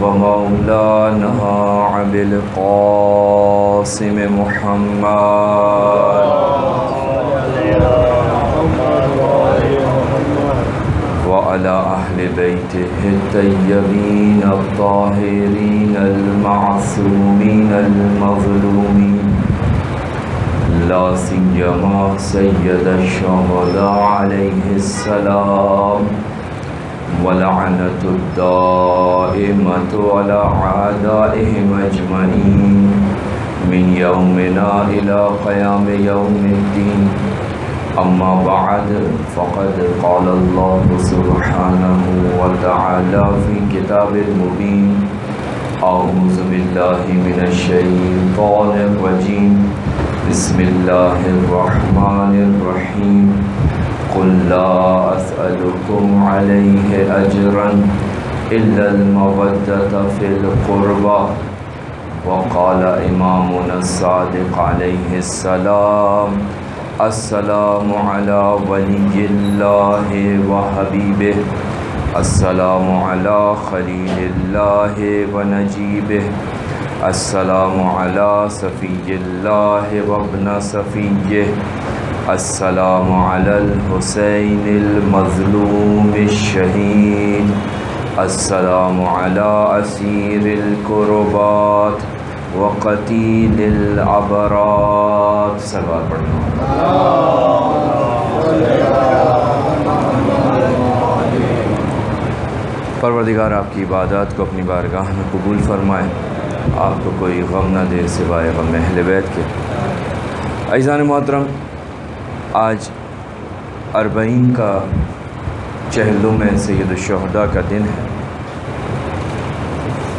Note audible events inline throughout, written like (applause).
सय्यदिना व नबिय्यिना व मौलाना अबिल क़ासिम मुहम्मद वअला अहल बैतिहि तय्यबीन अत्ताहिरीन अलमासूमीन अलमज़लूमीन ला सियमा सय्यद शुहदा अलैहिस्सलाम वलअनतुद्दाइमतु अला आदाइहिम अजमईन मिन यौमिना इला क़याम यौमिद्दीन अम्मा बाद फ़क़द क़ाल अल्लाह सुब्हानहु व तआला फ़ी किताबिल मुबीन अऊज़ु बिल्लाहि मिनश शैतानिर रजीम बिस्मिल्लाहिर रहमानिर रहीम क़ुल ला असअलुकुम अलैहि अजरन इल्लल मवद्दत फ़िल क़ुरबा वक़ाल इमामुना सादिक़ अलैहिस्सलाम अस्सलामु अला वलिय्यिल्लाहि व हबीबिहि अस्सलामु अला खलीलिल्लाहि व नजीबिहि अस्सलामु अला सफ़िय्यिल्लाहि व इब्न सफ़िय्यिहि अस्सलामु अलल हुसैनिल मज़लूमिश शहीद अस्सलामु अला असीरिल कुर्बात वक़तील अबरात सलवार पढ़ना परवरदिगार आपकी इबादत को अपनी बारगाह में कबूल फरमाए आपको कोई गम न दे सिवाय गम अहल बैत के ऐज़ान मोहतरम आज अरबईन का चहलों में सैदुलशहदा का दिन है।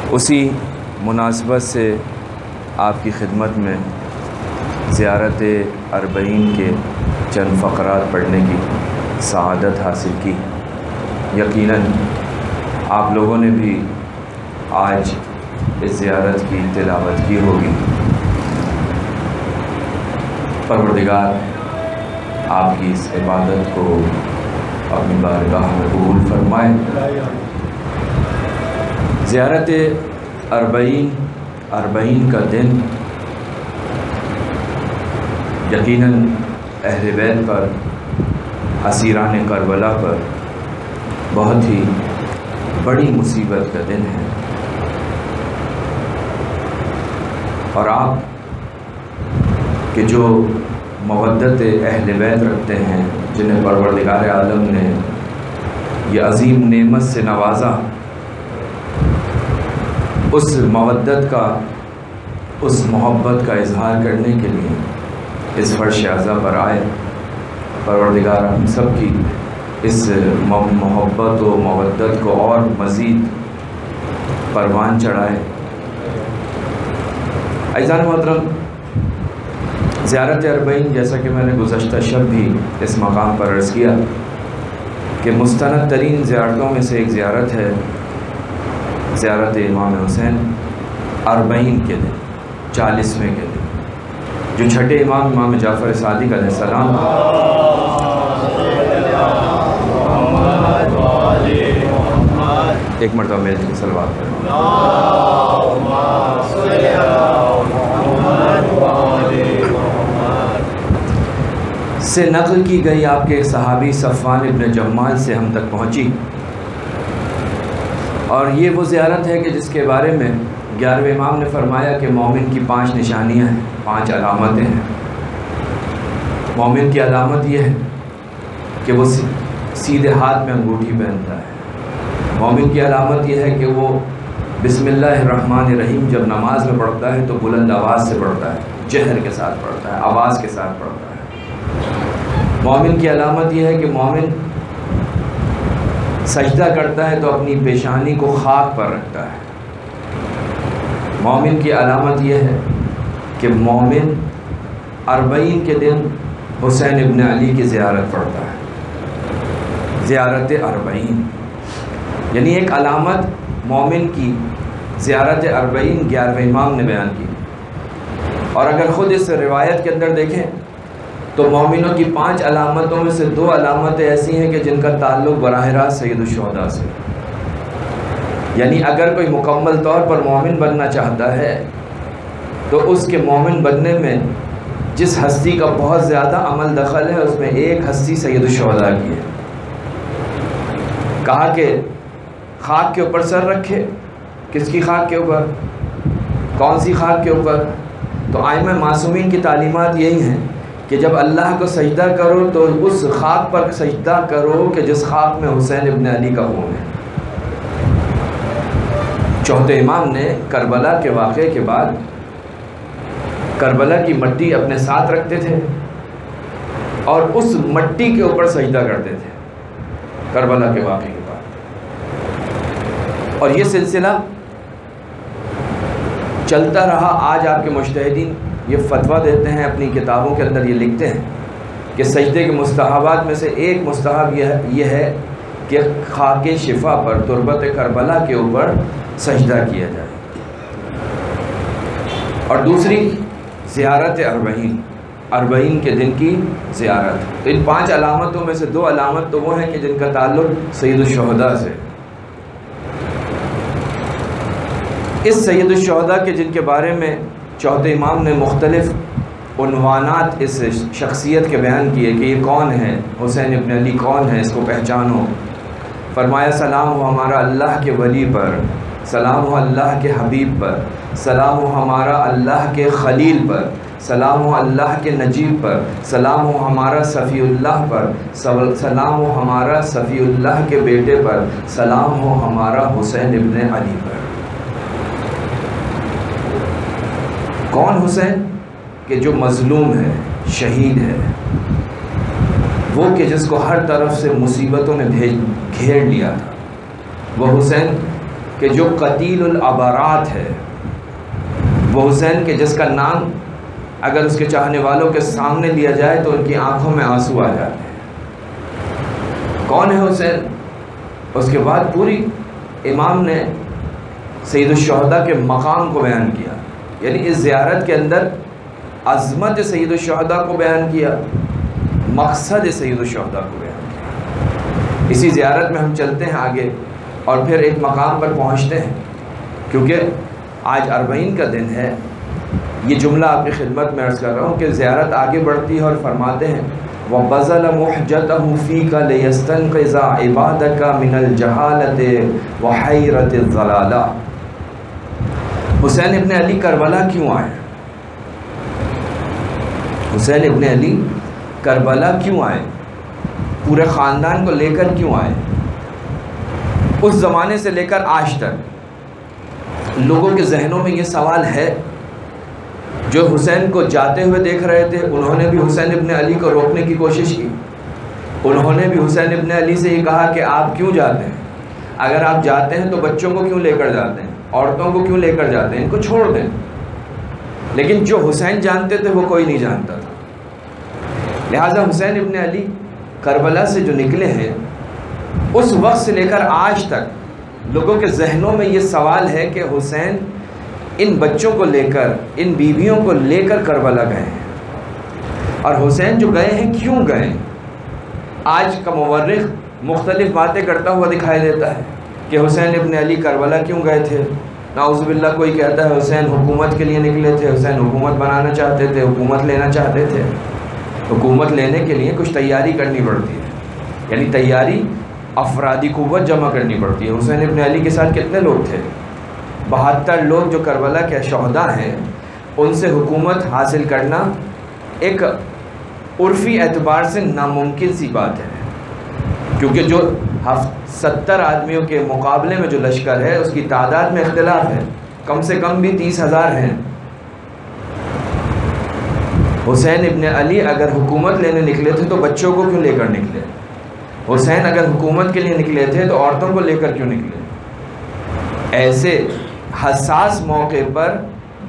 उसी मुनासबत से आपकी खिदमत में ज़्यारत अरबईन के चंद फ़करात पढ़ने की शहादत हासिल की। यकीनन, आप लोगों ने भी आज इस ज़ियारत की तिलावत की होगी। परवरदिगार। आपकी इस इबादत को अपनी बारगाह में कबूल फरमाए। ज़ियारत अरबईन अरबईन का दिन यकीनन अहल बैत पर, हसीरान करबला पर बहुत ही बड़ी मुसीबत का दिन है। और आप के जो मवदत अहल बैत रखते हैं, जिन्हें परवरदिगार आलम ने यह अजीम नेमत से नवाजा। उस मवदत का, उस मोहब्बत का इजहार करने के लिए इस फर्श अज़ा पर आए। परवरदिगार हम सब की इस मोहब्बत व मवदत को और मज़ीद परवान चढ़ाए। ऐज़ान मोहतरम ज़्यारत अरबईन जैसा कि मैंने गुजशत शब भी इस मकाम पर अर्ज़ किया कि मुस्तनद तरीन ज़्यारतों में से एक ज़्यारत है, ज़्यारत इमाम हुसैन अरबईन के दिन चालीसवें के दिन, जो छठे इमाम इमाम जाफ़र सादिक अलैहिस्सलाम एक मरतबा मेरे की सलवार से नकल की गई आपके सहाबी सफ़ान इब्न जम्माल से हम तक पहुँची। और ये वो ज़्यारत है कि जिसके बारे में ग्यारहवें इमाम ने फरमाया कि मोमिन की पाँच निशानियाँ हैं, पाँच अलामतें हैं। मोमिन की अलामत यह है कि वो सीधे हाथ में अंगूठी पहनता है। मोमिन की अलामत यह है कि वो बिस्मिल्लाहिर्रहमानिर्रहीम जब नमाज़ में पढ़ता है तो बुलंद आवाज़ से पढ़ता है, जहर के साथ पढ़ता है, आवाज़ के साथ पढ़ता है। मोमिन की अलामत यह है कि मोमिन सजदा करता है तो अपनी पेशानी को खाक पर रखता है। मोमिन की अलामत यह है कि मोमिन अरबईन के दिन हुसैन इबन अली की ज़्यारत पढ़ता है। ज़्यारत अरबईन। यानी एक अलामत मोमिन की ज़्यारत अरबईन ग्यारहवें इमाम ने बयान की। और अगर ख़ुद इस रिवायत के अंदर देखें तो मोमिनों की पाँच अलामतों में से दो अलामतें ऐसी हैं कि जिनका ताल्लुक़ बरह रास्त सैदुलशहदा से। यानी अगर कोई मुकम्मल तौर पर मोमिन बनना चाहता है तो उसके मोमिन बनने में जिस हस्ती का बहुत ज़्यादा अमल दखल है, उसमें एक हस्ती सैदुलशहदा की है। कहा कि खाक के ऊपर सर रखे, किसकी खाक के ऊपर? कौन सी खाक के ऊपर? तो आयम मासूमिन की तालीमत यही हैं। कि जब अल्लाह को सजदा करो तो उस खाक पर सजदा करो कि जिस खाक में हुसैन इबन अली का खून है। चौथे इमाम ने करबला के वाक़े के बाद करबला की मट्टी अपने साथ रखते थे और उस मट्टी के ऊपर सजदा करते थे करबला के वाक़े के बाद। और ये सिलसिला चलता रहा आज आपके मुश्तिन ये फतवा देते हैं, अपनी किताबों के अंदर ये लिखते हैं कि सजदे के मुस्तहबात में से एक मुस्तहब यह, ये है कि खाक शिफा पर, तुरबत करबला के ऊपर सजदा किया जाए। और दूसरी, ज़्यारत अरबईन। अरबईन के दिन की ज़्यारत। तो इन पाँच अलामतों में से दो अलामत तो वो हैं कि जिनका ताल्लुक़ सईदुलशहदा से। इस सैदुलशहदा के जिनके बारे में चौथे इमाम ने मुख्तलिफ़ उनवानात इस शख्सियत के बयान किए कि ये कौन है? हुसैन इबन अली कौन है? इसको पहचानो। फरमाया, सलाम हो हमारा अल्लाह के वली पर, सलाम हो अल्लाह के हबीब पर, सलाम हो हमारा अल्लाह के खलील पर, सलाम हो अल्लाह के नजीब पर, सलाम हो हमारा सफ़ील्लाह पर सलाम हो हमारा सफ़ील्लाह के बेटे पर, सलाम हो हमारा हुसैन इबन अली पर। कौन हुसैन? कि जो मज़लूम है, शहीद है। वो कि जिसको हर तरफ़ से मुसीबतों ने भेज, घेर लिया था। वो हुसैन के जो कतील अबारात है। वो हुसैन के जिसका नाम अगर उसके चाहने वालों के सामने लिया जाए तो उनकी आँखों में आँसू आ जाते हैं। कौन है हुसैन? उसके बाद पूरी इमाम ने सईदुलशहदा के मकाम को बयान किया। यानी इस ज़्यारत के अंदर अज़मत सईदुलशहदा को बयान किया, मकसद सईदुलशहदा को बयान किया। इसी ज़्यारत में हम चलते हैं आगे और फिर एक मकाम पर पहुँचते हैं, क्योंकि आज अरबईन का दिन है। ये जुमला आपकी खिदमत में अर्ज़ कर रहा हूँ कि ज़्यारत आगे बढ़ती है और फरमाते हैं व बज़ल महजत फ़ी का लेस्तन इबादत का मिनल जहालत व हैरत ज़लाला। हुसैन इबन अली करबला क्यों आए? हुसैन इबन अली करबला क्यों आए? पूरे ख़ानदान को लेकर क्यों आए? उस ज़माने से लेकर आज तक लोगों के जहनों में ये सवाल है, जो हुसैन को जाते हुए देख रहे थे, उन्होंने भी हुसैन इबन अली को रोकने की कोशिश की। उन्होंने भी हुसैन इबन अली से ये कहा कि आप क्यों जाते हैं? अगर आप जाते हैं तो बच्चों को क्यों लेकर जाते हैं? औरतों को क्यों लेकर जाते हैं? इनको छोड़ दें। लेकिन जो हुसैन जानते थे, वो कोई नहीं जानता था। लिहाजा हुसैन इबन अली करबला से जो निकले हैं, उस वक्त से लेकर आज तक लोगों के जहनों में ये सवाल है कि हुसैन इन बच्चों को लेकर, इन बीवियों को लेकर करबला गए हैं। और हुसैन जो गए हैं, क्यों गए आज का मवर्रख मुख्तलिफ़ बातें करता हुआ दिखाई देता है। कि हुसैन इबन अली करबला क्यों गए थे? नाउज़बिल्ला कोई कहता है, हुसैन हुकूमत के लिए निकले थे, हुसैन हुकूमत बनाना चाहते थे, हुकूमत लेना चाहते थे। हुकूमत लेने के लिए कुछ तैयारी करनी पड़ती है। यानी तैयारी, अफरादी क़वत जमा करनी पड़ती है। हुसैन इबन अली के साथ कितने लोग थे? बहत्तर लोग जो करबला के शहदा हैं, उनसे हुकूमत हासिल करना एक उर्फ़ी एतबार से नामुमकिन सी बात है। क्योंकि जो हफ सत्तर आदमियों के मुकाबले में जो लश्कर है, उसकी तादाद में इख्तलाफ है। कम से कम भी तीस हज़ार हैं। हुसैन इबन अली अगर हुकूमत लेने निकले थे तो बच्चों को क्यों लेकर निकले? हुसैन अगर हुकूमत के लिए निकले थे तो औरतों को लेकर क्यों निकले? ऐसे हसास मौके पर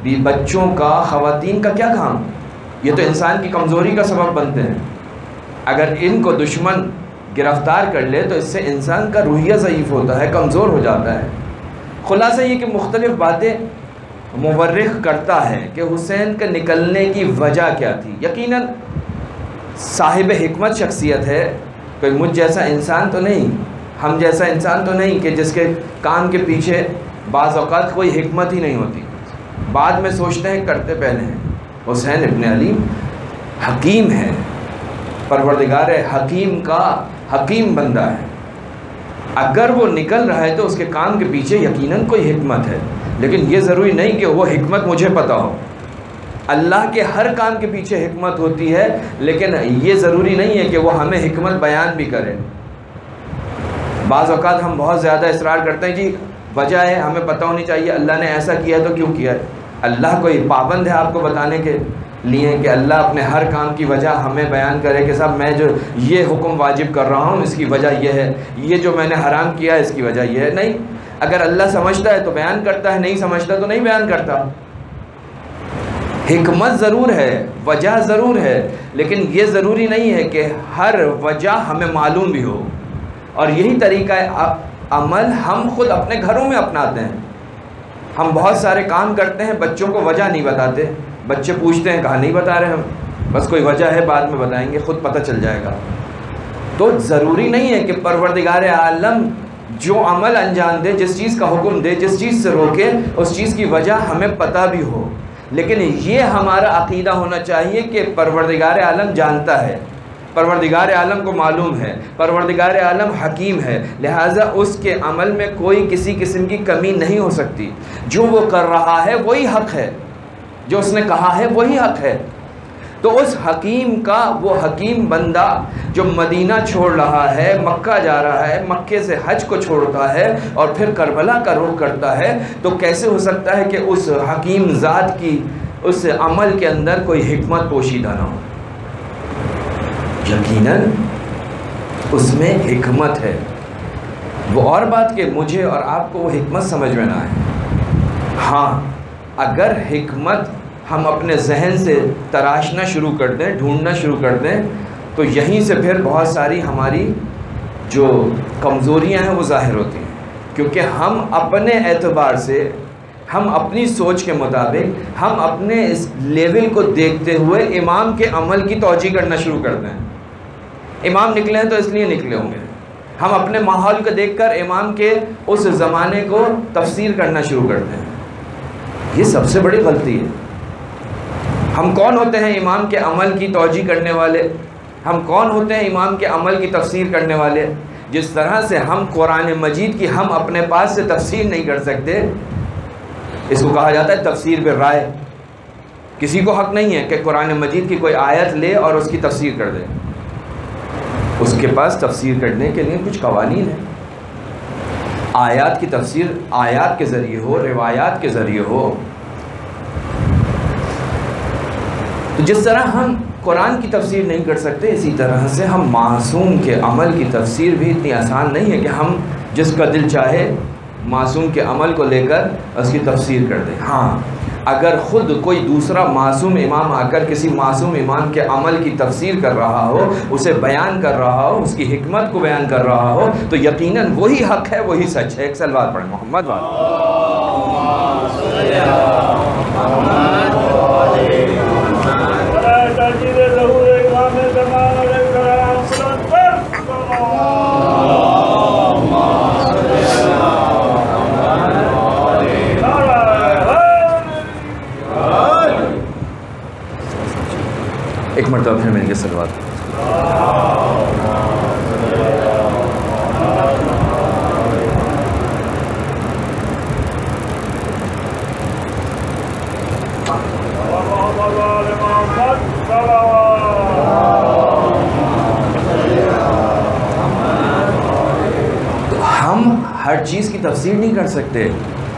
भी बच्चों का, ख़वातीन का क्या काम? ये तो इंसान की कमज़ोरी का सबब बनते हैं। अगर इनको दुश्मन गिरफ़्तार कर ले तो इससे इंसान का रूहिया ज़यीफ़ होता है, कमज़ोर हो जाता है। ख़ुलासा ये कि मुख्तलिफ़ बातें मुवर्रख करता है कि हुसैन के निकलने की वजह क्या थी। यकीनन, साहिब हमत शख्सियत है, कोई मुझ जैसा इंसान तो नहीं, हम जैसा इंसान तो नहीं कि जिसके काम के पीछे बाज़ अवत कोई हमत ही नहीं होती। बाद में सोचते हैं, करते पहले हैं। हुसैन इबन अली हकीम है, परवरदिगार हकीम का हकीम बंदा है। अगर वो निकल रहा है तो उसके काम के पीछे यकीनन कोई हमत है। लेकिन ये ज़रूरी नहीं कि वो हमत मुझे पता हो। अल्लाह के हर काम के पीछे हमत होती है, लेकिन ये ज़रूरी नहीं है कि वो हमें हमत बयान भी करें। बाज़ अवत हम बहुत ज़्यादा इसरार करते हैं जी वजह है हमें पता होनी चाहिए, अल्लाह ने ऐसा किया तो क्यों किया है? अल्लाह कोई पाबंद है आपको बताने के? लिए कि अल्लाह अपने हर काम की वजह हमें बयान करे कि साहब, मैं जो ये हुक्म वाजिब कर रहा हूँ, इसकी वजह यह है। ये जो मैंने हराम किया है, इसकी वजह यह है। नहीं, अगर अल्लाह समझता है तो बयान करता है, नहीं समझता तो नहीं बयान करता। हमत ज़रूर है, वजह ज़रूर है, लेकिन ये ज़रूरी नहीं है कि हर वजह हमें मालूम भी हो। और यही तरीका है अमल हम खुद अपने घरों में अपनाते हैं। हम बहुत सारे काम करते हैं, बच्चों को वजह नहीं बताते। बच्चे पूछते हैं कहा नहीं बता रहे हम। बस कोई वजह है, बाद में बताएँगे, ख़ुद पता चल जाएगा। तो ज़रूरी नहीं है कि परवरदिगार आलम जो अमल अंजाम दे, जिस चीज़ का हुक्म दे, जिस चीज़ से रोके, उस चीज़ की वजह हमें पता भी हो। लेकिन ये हमारा अकीदा होना चाहिए कि परवरदिगार आलम जानता है। परवरदिगार आलम को मालूम है। परवरदिगार आलम हकीम है। लिहाजा उसके अमल में कोई किसी किस्म की कमी नहीं हो सकती। जो वो कर रहा है, वही हक है। जो उसने कहा है, वही हक है। तो उस हकीम का, वो हकीम बंदा जो मदीना छोड़ रहा है, मक्का जा रहा है, मक्के से हज को छोड़ता है और फिर करबला का रुख करता है तो कैसे हो सकता है कि उस हकीम ज़ात की, उस अमल के अंदर कोई हमत पोशीदा ना हो? यकीनन, उसमें हमत है। वो और बात कि मुझे और आपको वो हमत समझ में ना आए। हाँ अगर हमत हम अपने जहन से तराशना शुरू कर दें, ढूंढना शुरू कर दें तो यहीं से फिर बहुत सारी हमारी जो कमज़ोरियाँ हैं वो ज़ाहिर होती हैं। क्योंकि हम अपने एतबार से, हम अपनी सोच के मुताबिक, हम अपने इस लेवल को देखते हुए इमाम के अमल की तोजी करना शुरू करते हैं इमाम निकले हैं तो इसलिए निकले होंगे। हम अपने माहौल को देखकर इमाम के उस ज़माने को तफसीर करना शुरू करते हैं ये सबसे बड़ी गलती है। हम कौन होते हैं इमाम के अमल की तोजी करने वाले? हम कौन होते हैं इमाम के अमल की तफसीर करने वाले? जिस तरह से हम कुरान मजीद की हम अपने पास से तफसीर नहीं कर सकते, इसको कहा जाता है तफसीर पर राय। किसी को हक नहीं है कि कुरान मजीद की कोई आयत ले और उसकी तफसीर कर दे। उसके पास तफसीर करने के लिए कुछ कवानीन है। आयात की तफसीर आयात के ज़रिए हो, रिवायात के ज़रिए हो तो जिस तरह हम कुरान की तफसीर नहीं कर सकते, इसी तरह से हम मासूम के अमल की तफसीर भी इतनी आसान नहीं है कि हम जिसका दिल चाहे मासूम के अमल को लेकर उसकी तफसीर कर दें। हाँ अगर ख़ुद कोई दूसरा मासूम इमाम आकर किसी मासूम इमाम के अमल की तफसीर कर रहा हो, उसे बयान कर रहा हो, उसकी हमत को बयान कर रहा हो तो यकीनन वही हक है, वही सच है। एक सलवार पढ़े, मोहम्मद वाल। मरतबा फिर मिलेंगे सलवार हम हर चीज़ की तफसीर नहीं कर सकते।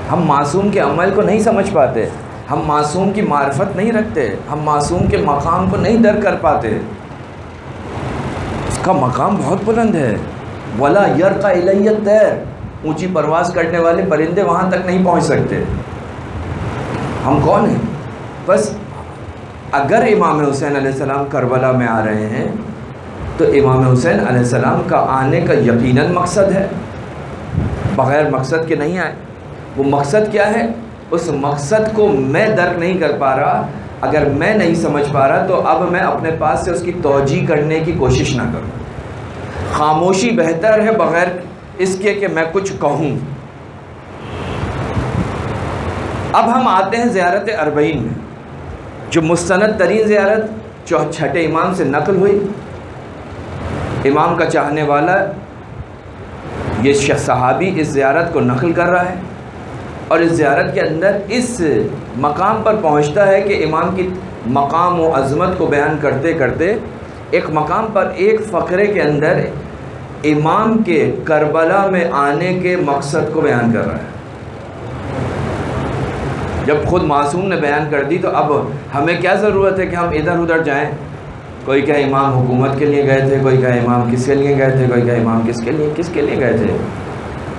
हम मासूम के अमल को नहीं समझ पाते। हम मासूम की मार्फत नहीं रखते, हम मासूम के मकाम को नहीं दर कर पाते। उसका मकाम बहुत बुलंद है। वला यर का इलैत तैर, ऊँची परवास करने वाले परिंदे वहाँ तक नहीं पहुँच सकते। हम कौन हैं? बस, अगर इमाम हुसैन सलाम करबला में आ रहे हैं तो इमाम हुसैन सलाम का आने का यकीनन मकसद है। बग़ैर मकसद के नहीं आए। वो मकसद क्या है? उस मकसद को मैं दर्क नहीं कर पा रहा। अगर मैं नहीं समझ पा रहा तो अब मैं अपने पास से उसकी तोजी करने की कोशिश ना करूँ। खामोशी बेहतर है बग़ैर इसके कि मैं कुछ कहूँ। अब हम आते हैं ज़्यारत अरबईन में, जो मुस्ंद तरीन ज़्यारत, जो छठे इमाम से नकल हुई। इमाम का चाहने वाला ये सहाबी इस ज़्यारत को नकल कर रहा है। और इस ज़्यारत के अंदर इस मकाम पर पहुँचता है कि इमाम की मकाम व अज़मत को बयान करते करते एक मकाम पर एक फ़करे के अंदर इमाम के करबला में आने के मकसद को बयान कर रहा है। जब ख़ुद मासूम ने बयान कर दी तो अब हमें क्या ज़रूरत है कि हम इधर उधर जाएँ? कोई क्या इमाम हुकूमत के लिए गए थे? कोई क्या इमाम किसके लिए गए थे? कोई क्या इमाम किसके लिए किसके लिए गए थे?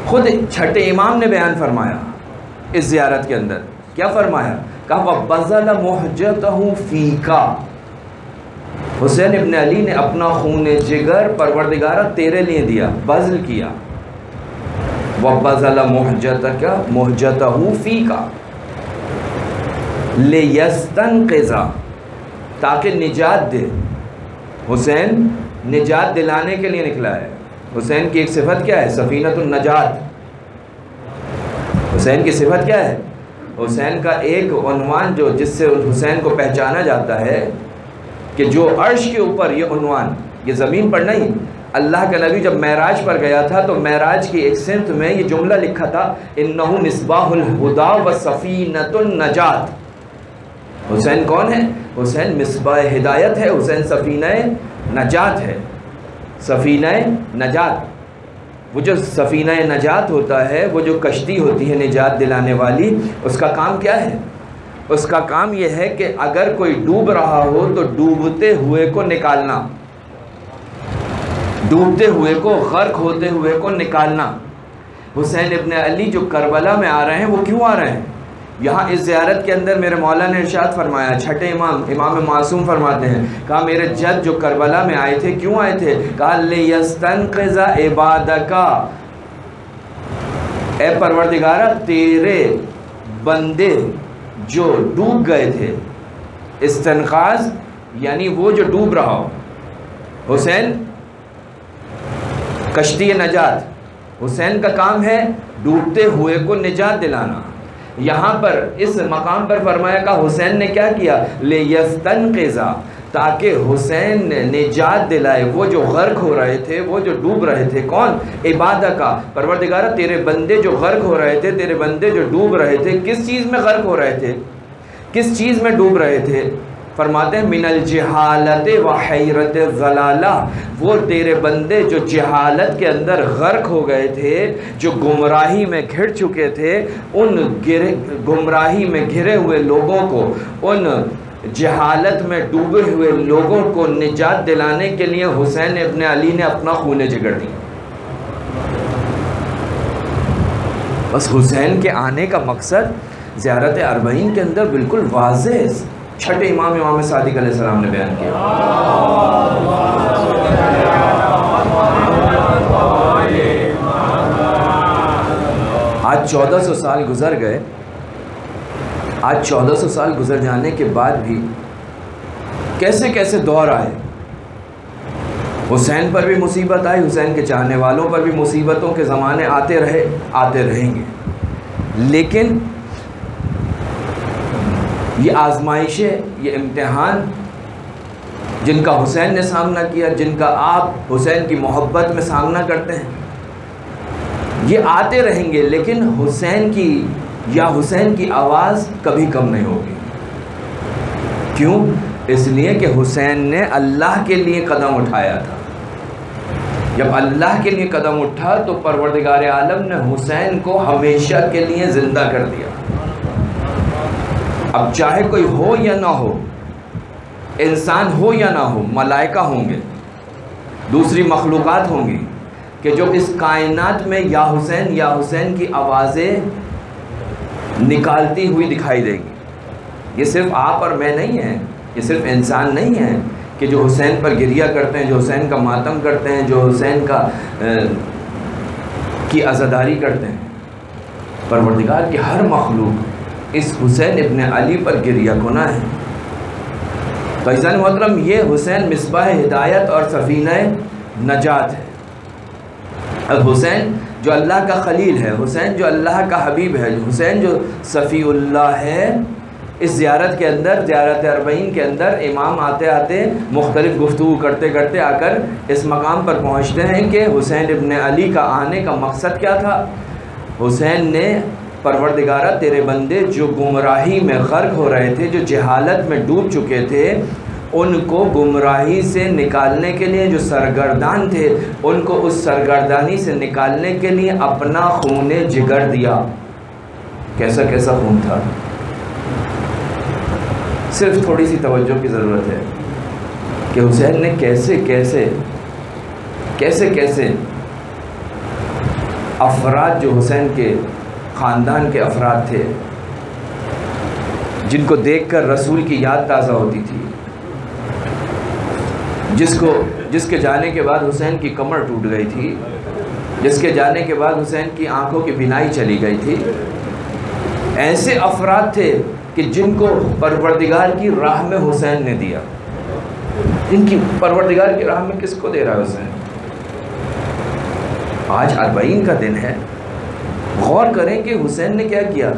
खुद छठे इमाम ने बयान फरमाया। इस ज़ियारत के अंदर। क्या फरमाया? कहा बज़ल मोहजत फ़ीका। हुसैन इबन अली ने अपना खून जिगर परवरदिगारा तेरे लिए दिया, बज़ल किया। वह बज़ल मोहजत, क्या? मोहजत फ़ीका। ले यस्तन कज़ा ताकि निजात दे। हुसैन निजात दिलाने के लिए निकला है। हुसैन की एक सिफत क्या है? सफ़ीनत नजात। हुसैन की सिफत क्या है? हुसैन का एक उनवान जो जिससे हुसैन को पहचाना जाता है कि जो अर्श के ऊपर ये उनवान, ये ज़मीन पर नहीं, अल्लाह का नबी जब महराज पर गया था तो महराज की एक सिंत में ये जुमला लिखा था इन मिसबाहुदा व नजात। हुसैन कौन है? हुसैन मिसबा हिदायत है, हुसैन सफ़ीन नजात है। सफ़ीन नजात। वो जो सफ़ीना नजात होता है, वो जो कश्ती होती है निजात दिलाने वाली, उसका काम क्या है? उसका काम यह है कि अगर कोई डूब रहा हो तो डूबते हुए को निकालना। डूबते हुए को, गर्क होते हुए को निकालना। हुसैन इबन अली जो करबला में आ रहे हैं, वो क्यों आ रहे हैं? यहाँ इस ज़्यारत के अंदर मेरे मौला ने इर्शाद फरमाया, छठे इमाम इमाम मासूम फरमाते हैं। कहा, मेरे जद जो करबला में आए थे, क्यों आए थे? कहा इबाद का ए परवरदिगारा, तेरे बंदे जो डूब गए थे इस्तनखाज यानी वो जो डूब रहा हुसैन, कश्ती नजात, हुसैन का काम है डूबते हुए को निजात दिलाना। यहाँ पर, इस मकाम पर फरमाया का हुसैन ने क्या किया? ले यस्तन ताकि हुसैन ने निजात दिलाए। वो जो गर्क हो रहे थे, वो जो डूब रहे थे, कौन? इबादा का। परवरदिगारा, तेरे बंदे जो गर्क हो रहे थे, तेरे बंदे जो डूब रहे थे, किस चीज़ में गर्क हो रहे थे? किस चीज़ में डूब रहे थे? फरमाते हैं, मिनल जहालत व हैरत जलाला। वो तेरे बंदे जो जहालत के अंदर गर्क हो गए थे, जो गुमराही में घिर चुके थे, उन गिरे, गुमराही में घिरे हुए लोगों को, उन जहालत में डूबे हुए लोगों को निजात दिलाने के लिए हुसैन इबन अली ने अपना खून जिगर दिया। बस हुसैन के आने का मकसद ज़्यारत अरबईन के अंदर बिल्कुल वाज छठे इमाम इमाम सादिक सलाम ने बयान किया। आज चौदह सौ साल गुजर गए। आज चौदह सौ साल गुजर जाने के बाद भी कैसे कैसे दौर आए? हुसैन पर भी मुसीबत आई, हुसैन के चाहने वालों पर भी मुसीबतों के ज़माने आते रहे, आते रहेंगे। लेकिन ये आजमाइशें ये इम्तहान जिनका हुसैन ने सामना किया, जिनका आप हुसैन की मोहब्बत में सामना करते हैं। ये आते रहेंगे, लेकिन हुसैन की या हुसैन की आवाज़ कभी कम नहीं होगी। क्यों? इसलिए कि हुसैन ने अल्लाह के लिए कदम उठाया था। जब अल्लाह के लिए कदम उठा तो परवरदिगार आलम ने हुसैन को हमेशा के लिए ज़िंदा कर दिया। अब चाहे कोई हो या ना हो इंसान हो या ना हो मलाइका होंगे दूसरी मखलूक़ात होंगी कि जो इस कायनात में या हुसैन या हुसैन की आवाज़ें निकालती हुई दिखाई देंगी। ये सिर्फ़ आप और मैं नहीं हैं ये सिर्फ़ इंसान नहीं है कि जो हुसैन पर गिरिया करते हैं जो हुसैन का मातम करते हैं जो हुसैन का आ, की आज़ादारी करते हैं। परवरदिगार के हर मखलूक इस हुसैन इबन अली पर गिरिया गुना है। फैज़ान मोहतरम, ये हुसैन मिसबा हिदायत और सफ़ीन नजात है। अब हुसैन जो अल्लाह का खलील है, हुसैन जो अल्लाह का हबीब है, हुसैन जो सफ़ील्ला है, इस ज़्यारत के अंदर, ज़्यारत अरबईन के अंदर इमाम आते आते मुख्तलिफ़ गुफ्तु करते करते आकर इस मकाम पर पहुँचते हैं कि हुसैन इबन अली का आने का मकसद क्या था? हुसैन ने परवरदिगारा, तेरे बंदे जो गुमराही में गर्क हो रहे थे, जो जहालत में डूब चुके थे, उनको गुमराही से निकालने के लिए जो सरगर्दान थे, उनको उस सरगर्दानी से निकालने के लिए अपना खून जिगर दिया। कैसा कैसा खून था? सिर्फ़ थोड़ी सी तवज्जो की ज़रूरत है कि हुसैन ने कैसे कैसे कैसे कैसे अफराद जो हुसैन के ख़ानदान के अफराद थे, जिनको देखकर रसूल की याद ताज़ा होती थी। जिसको, जिसके जाने के बाद हुसैन की कमर टूट गई थी, जिसके जाने के बाद हुसैन की आँखों की बिनाई चली गई थी। ऐसे अफराद थे कि जिनको परवरदिगार की राह में हुसैन ने दिया। इनकी परवरदिगार की राह में किसको दे रहा है हुसैन? आज अरबईन का दिन है। गौर करें कि हुसैन ने क्या किया?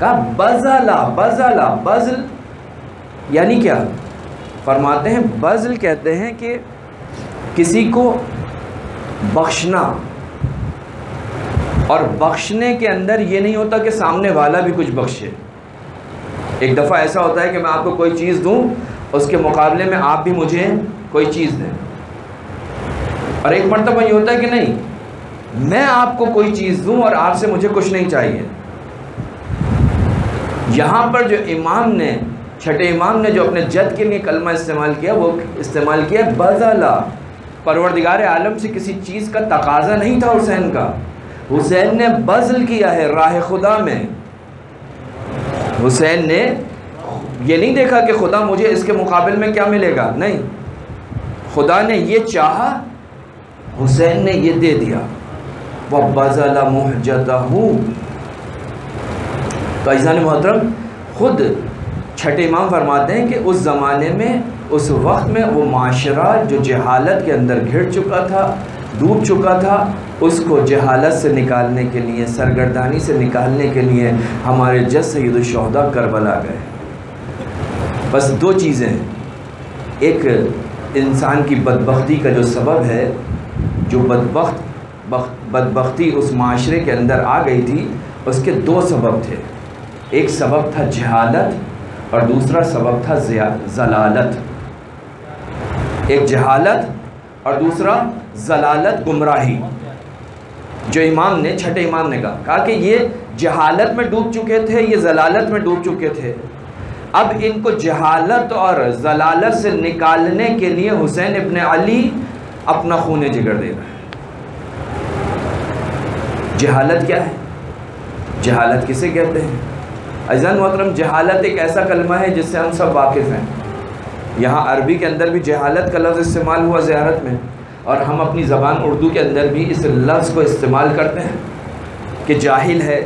कहा, बजला बजला, बजल, यानी क्या? फरमाते हैं, बजल कहते हैं कि किसी को बख्शना। और बख्शने के अंदर ये नहीं होता कि सामने वाला भी कुछ बख्शे। एक दफ़ा ऐसा होता है कि मैं आपको कोई चीज़ दूँ, उसके मुकाबले में आप भी मुझे कोई चीज़ दें। और एक मरतबा ये होता है कि नहीं मैं आपको कोई चीज़ दूँ और आपसे मुझे कुछ नहीं चाहिए। यहाँ पर जो इमाम ने, छठे इमाम ने जो अपने जद के लिए कलमा इस्तेमाल किया, वो इस्तेमाल किया बजला परवरदिगार आलम से किसी चीज़ का तकाजा नहीं था हुसैन का। हुसैन ने बज़ल किया है राह खुदा में। हुसैन ने ये नहीं देखा कि खुदा मुझे इसके मुकाबले में क्या मिलेगा? नहीं। खुदा ने ये चाहा, हुसैन ने ये दे दिया। वह बज़ला मुहजता हूँ फैज़ान मोहतरम ख़ुद छठे इमाम फरमाते हैं कि उस ज़माने में उस वक्त में वो माशरा जो जहालत के अंदर घिर चुका था डूब चुका था उसको जहालत से निकालने के लिए सरगर्दानी से निकालने के लिए हमारे जज सैदुलशहदा करबला गए बस दो चीज़ें एक इंसान की बदबख्ती का जो सबब है जो बदबख्त बदबख्ती उस माशरे के अंदर आ गई थी, उसके दो सबब थे। एक सबब था जहालत और दूसरा सबब था जलालत। एक जहालत और दूसरा जलालत गुमराही। जो इमाम ने, छठे इमाम ने कहा कहा कि ये जहालत में डूब चुके थे, ये जलालत में डूब चुके थे। अब इनको जहालत और जलालत से निकालने के लिए हुसैन इबन अली अपना खून जिगर दे रहा है। जहालत क्या है? जहालत किसे कहते हैं? अजन मोहतरम जहालत एक ऐसा कलमा है जिससे हम सब वाकिफ़ हैं। यहाँ अरबी के अंदर भी जहालत का लफ्ज़ इस्तेमाल हुआ ज़्यारत में, और हम अपनी ज़बान उर्दू के अंदर भी इस लफ्ज़ को इस्तेमाल करते हैं कि जाहिल है,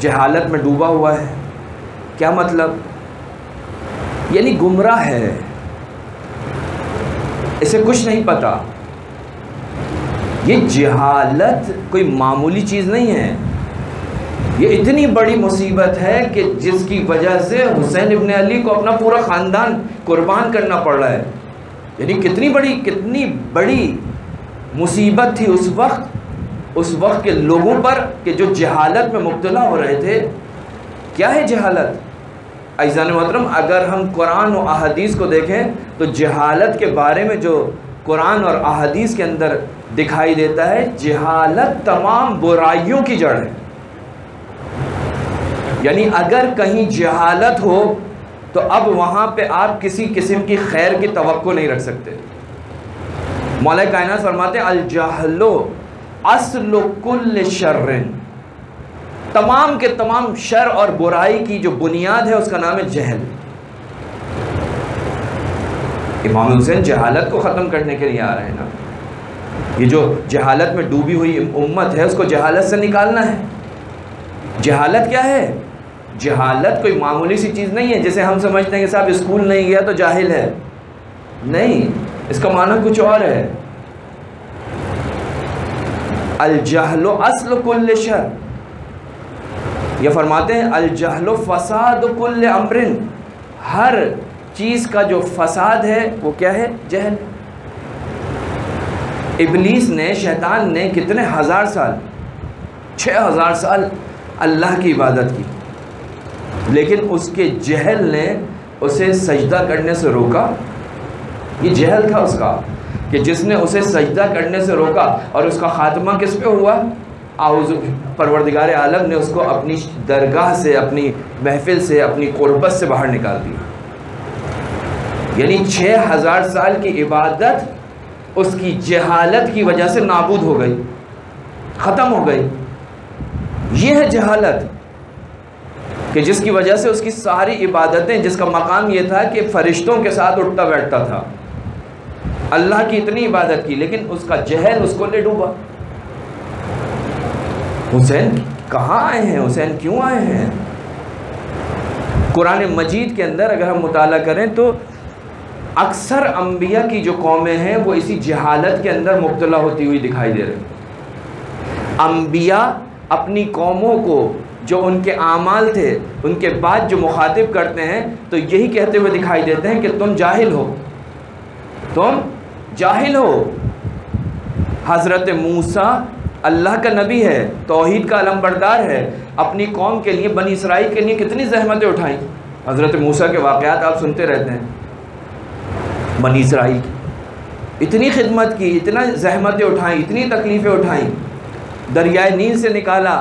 जहालत में डूबा हुआ है। क्या मतलब? यानी गुमराह है। इसे कुछ नहीं पता। ये जहालत कोई मामूली चीज़ नहीं है। ये इतनी बड़ी मुसीबत है कि जिसकी वजह से हुसैन इब्न अली को अपना पूरा ख़ानदान कुर्बान करना पड़ रहा है। यानी कितनी बड़ी कितनी बड़ी मुसीबत थी उस वक्त उस वक्त के लोगों पर कि जो जहालत में मुबतला हो रहे थे। क्या है जहालत? ऐज़ान मोहतरम, अगर हम कुरान और अहदीस को देखें तो जहालत के बारे में जो कुरान और अहदीस के अंदर दिखाई देता है, जहालत तमाम बुराइयों की जड़ है। यानी अगर कहीं जहालत हो तो अब वहाँ पे आप किसी किस्म की खैर की तो नहीं रख सकते। मौल कायनात फरमाते अलजहलो असलकुल शर्रन। तमाम के तमाम शर और बुराई की जो बुनियाद है, उसका नाम है जहल। इमाम हुसैन, जहालत को ख़त्म करने के लिए आ रहे हैं ना। ये जो जहालत में डूबी हुई उम्मत है, उसको जहालत से निकालना है। जहालत क्या है? जहालत कोई मामूली सी चीज़ नहीं है, जैसे हम समझते हैं कि साहब, स्कूल नहीं गया तो जाहिल है। नहीं, इसका माना कुछ और है। अलजहलो असल कुल्ल शर। ये फरमाते हैं, अलजहलो फसाद कुल्ल अमरिन। हर चीज़ का जो फसाद है, वो क्या है? जहल। इबलीस ने, शैतान ने कितने हज़ार साल छः हज़ार साल अल्लाह की इबादत की। लेकिन उसके जहल ने उसे सजदा करने से रोका। ये जहल था उसका कि जिसने उसे सजदा करने से रोका और उसका ख़ात्मा किस पे हुआ? आउज़ परवरदिगार आलम ने उसको अपनी दरगाह से, अपनी महफिल से, अपनी क़ुरबत से बाहर निकाल दिया। यानी छः हज़ार साल की इबादत उसकी जहालत की वजह से नाबूद हो गई, ख़त्म हो गई। ये है जहालत, कि जिसकी वजह से उसकी सारी इबादतें, जिसका मकाम ये था कि फ़रिश्तों के साथ उठता बैठता था। अल्लाह की इतनी इबादत की, लेकिन उसका जहल उसको ले डूबा। हुसैन कहाँ आए हैं? हुसैन क्यों आए हैं? कुरान मजीद के अंदर अगर हम मुताला करें तो अक्सर अम्बिया की जो कौमें हैं, वो इसी जहालत के अंदर मुबतला होती हुई दिखाई दे रही अम्बिया अपनी कौमों को, जो उनके आमाल थे, उनके बाद जो मुखातिब करते हैं तो यही कहते हुए दिखाई देते हैं कि तुम जाहिल हो। तुम जाहिल हो। हज़रत मूसा अल्लाह का नबी है तोहहीद का अलमबरदार है, अपनी कौम के लिए बनी इसराइल के लिए कितनी जहमतें उठाई। हज़रत मूसा के वाक़ात आप सुनते रहते हैं। बनी इसराइल की। इतनी खिदमत की, इतना जहमतें उठाई, इतनी तकलीफ़ें उठाई, दरियाए नील से निकाला,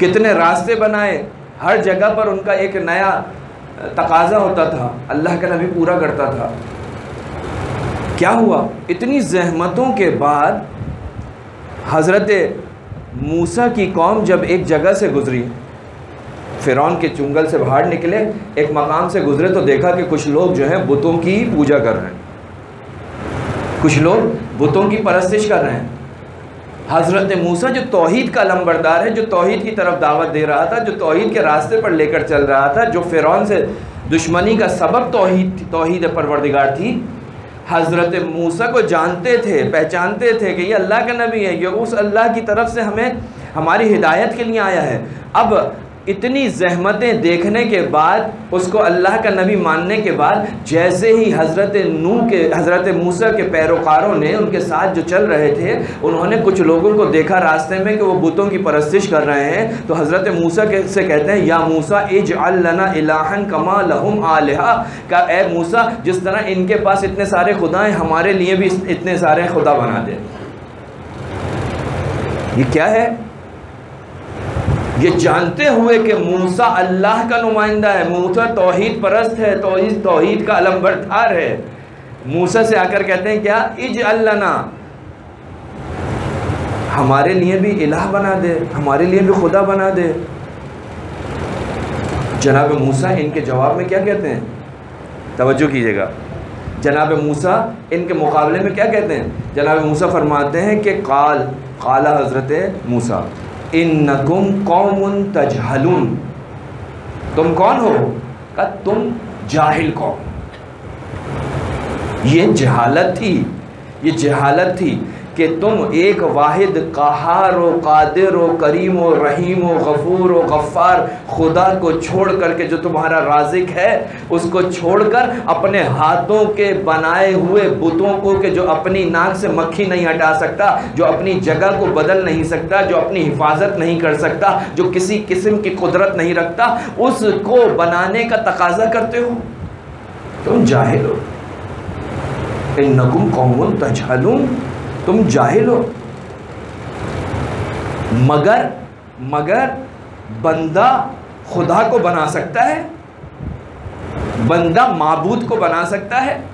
कितने रास्ते बनाए, हर जगह पर उनका एक नया तकाजा होता था, अल्लाह का नबी पूरा करता था। क्या हुआ? इतनी जहमतों के बाद हज़रत मूसा की कौम जब एक जगह से गुज़री फ़िरौन के चुंगल से बाहर निकले, एक मकाम से गुज़रे तो देखा कि कुछ लोग जो हैं बुतों की पूजा कर रहे हैं। कुछ लोग बुतों की परस्तिश कर रहे हैं। हज़रत मूसा, जो तोहहीद का लम्बरदार है, जो तोहहीद की तरफ़ दावत दे रहा था, जो तोहहीद के रास्ते पर लेकर चल रहा था, जो फ़िरौन से दुश्मनी का सबब तोहहीद तोहहीद परवरदिगार थी, हज़रत मूसा को जानते थे, पहचानते थे कि ये अल्लाह का नबी है, ये उस अल्लाह की तरफ़ से हमें, हमारी हिदायत के लिए आया है। अब इतनी जहमतें देखने के बाद, उसको अल्लाह का नबी मानने के बाद, जैसे ही हज़रत नू के, हज़रत मूसा के पैरोकारों ने उनके साथ जो चल रहे थे, उन्होंने कुछ लोगों को देखा रास्ते में कि वो बुतों की परस्तिश कर रहे हैं तो हज़रत मूसा के, से कहते हैं, या मूसा इज़ अल्लाना इलाहन कमा लहुम आलिहा। का, ए मूसा, जिस तरह इनके पास इतने सारे खुदाएँ हमारे लिए भी इतने सारे खुदा बना दे। ये क्या है? ये जानते हुए कि मूसा अल्लाह का नुमाइंदा है, मूसा तोहहीद परस्त है तोहहीद तोहहीद का अलम्बरदार है। मूसा से आकर कहते हैं, क्या? इज़ अल्लाना। हमारे लिए भी इलाह बना दे, हमारे लिए भी खुदा बना दे। जनाब मूसा इनके जवाब में क्या कहते हैं? तवज्जो कीजिएगा। जनाब मूसा इनके मुकाबले में क्या कहते हैं? जनाब मूसा फरमाते हैं कि काल, काला हज़रत मूसा। इन नकुम कौमन तजहलून। तुम कौन हो? का तुम जाहिल कौम। ये जहालत थी, ये जहालत थी। कि तुम एक वाहिद, कहार व कादिर व करीम व रहीम व गफ़ूर व गफ़ार खुदा को छोड़ कर के जो तुम्हारा राजिक है, उसको छोड़कर अपने हाथों के बनाए हुए बुतों को कि जो अपनी नाक से मक्खी नहीं हटा सकता, जो अपनी जगह को बदल नहीं सकता, जो अपनी हिफाजत नहीं कर सकता, जो किसी किस्म की कुदरत नहीं रखता, उसको बनाने का तकाजा करते हो। तुम जाहिल हो। इन नकुम कौम तजहलूम तुम जाहिल हो। मगर मगर बंदा खुदा को बना सकता है, बंदा माबूद को बना सकता है।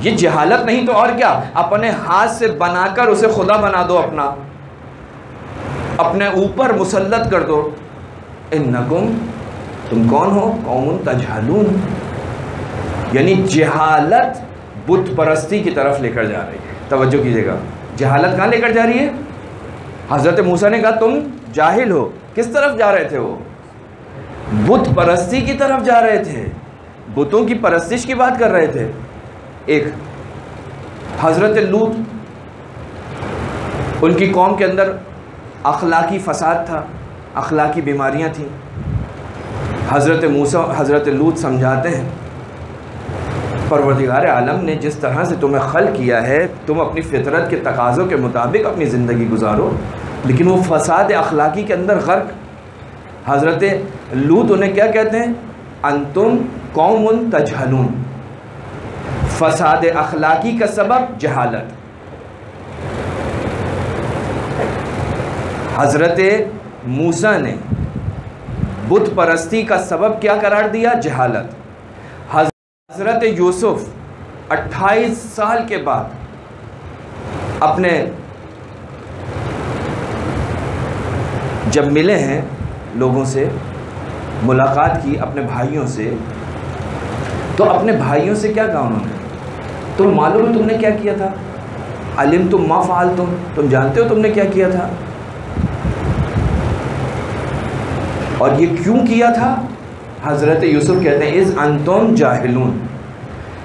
ये जहालत नहीं तो और क्या? अपने हाथ से बनाकर उसे खुदा बना दो अपना। अपने ऊपर मुसलत कर दो। इन नकुम तुम कौन हो? कौन तजहलून। यानी जहालत बुत परस्ती की तरफ़ लेकर जा रही है। तवज्जो कीजिएगा। जहालत कहाँ लेकर जा रही है? हज़रत मूसा ने कहा, तुम जाहिल हो। किस तरफ़ जा रहे थे वो? बुत परस्ती की तरफ़ जा रहे थे। बुतों की परस्तिश की बात कर रहे थे। एक, हज़रत लूत, उनकी कौम के अंदर अखलाकी फसाद था, अखलाकी बीमारियाँ थीं। हज़रत मूसा, हज़रत लूत समझाते हैं परवरदिगार आलम ने जिस तरह से तुम्हें खल किया है, तुम अपनी फितरत के तकाज़ों के मुताबिक अपनी ज़िंदगी गुजारो। लेकिन वो फसाद अखलाकी के अंदर गर्क। हज़रत लूत उन्हें क्या कहते हैं? अंतुम कौम तजहलून। फसाद अखलाकी का सबब जहालत। हज़रत मूसा ने बुत परस्ती का सबब क्या करार दिया? जहालत। हज़रत यूसुफ 28 साल के बाद अपने जब मिले हैं, लोगों से, मुलाकात की अपने भाइयों से तो अपने भाइयों से क्या कहा उन्होंने? तुम मालूम है तुमने क्या किया था? अलिम तुम मा फ़ाल तुम तुम जानते हो तुमने क्या किया था? और ये क्यों किया था? हज़रत यूसुफ कहते हैं, इज़ अंतुम जाहिलून।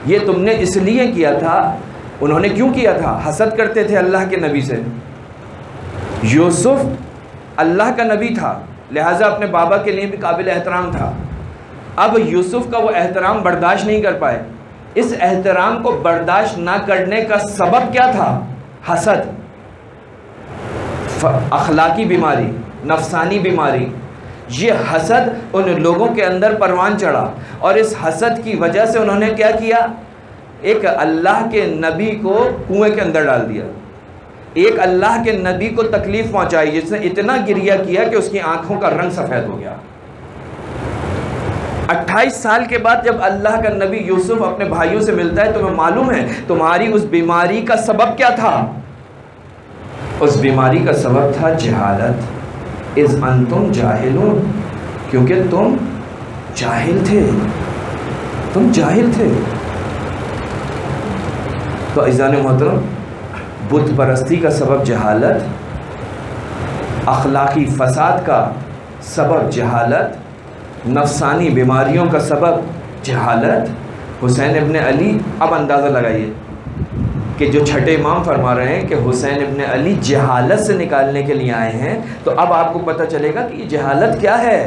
ये तुमने इसलिए किया था, उन्होंने क्यों किया था? हसद करते थे अल्लाह के नबी से। यूसुफ अल्लाह का नबी था, लिहाजा अपने बाबा के लिए भी काबिल एहतराम था। अब यूसुफ का वो एहतराम बर्दाश्त नहीं कर पाए। इस एहतराम को बर्दाश्त ना करने का सबब क्या था? हसद। अखलाकी बीमारी, नफसानी बीमारी। ये हसद उन लोगों के अंदर परवान चढ़ा और इस हसद की वजह से उन्होंने क्या किया? एक अल्लाह के नबी को कुएँ के अंदर डाल दिया। एक अल्लाह के नबी को तकलीफ़ पहुंचाई, जिसने इतना गिरिया किया कि उसकी आँखों का रंग सफ़ेद हो गया। 28 साल के बाद जब अल्लाह का नबी यूसुफ अपने भाइयों से मिलता है, तुम्हें मालूम है तुम्हारी उस बीमारी का सबब क्या था? उस बीमारी का सबब था जहालत। इज़ तुम जाहिलून। क्योंकि तुम जाहिल थे। तुम जाहिल थे। तो अजान मोहतरम बुत परस्ती का सबब जहालत, अखलाकी फसाद का सबब जहालत, नफसानी बीमारियों का सबब जहालत। हुसैन इबन अली, अब अंदाज़ा लगाइए कि जो छठे इमाम फरमा रहे हैं कि हुसैन इबन अली जहालत से निकालने के लिए आए हैं तो अब आपको पता चलेगा कि जहालत क्या है।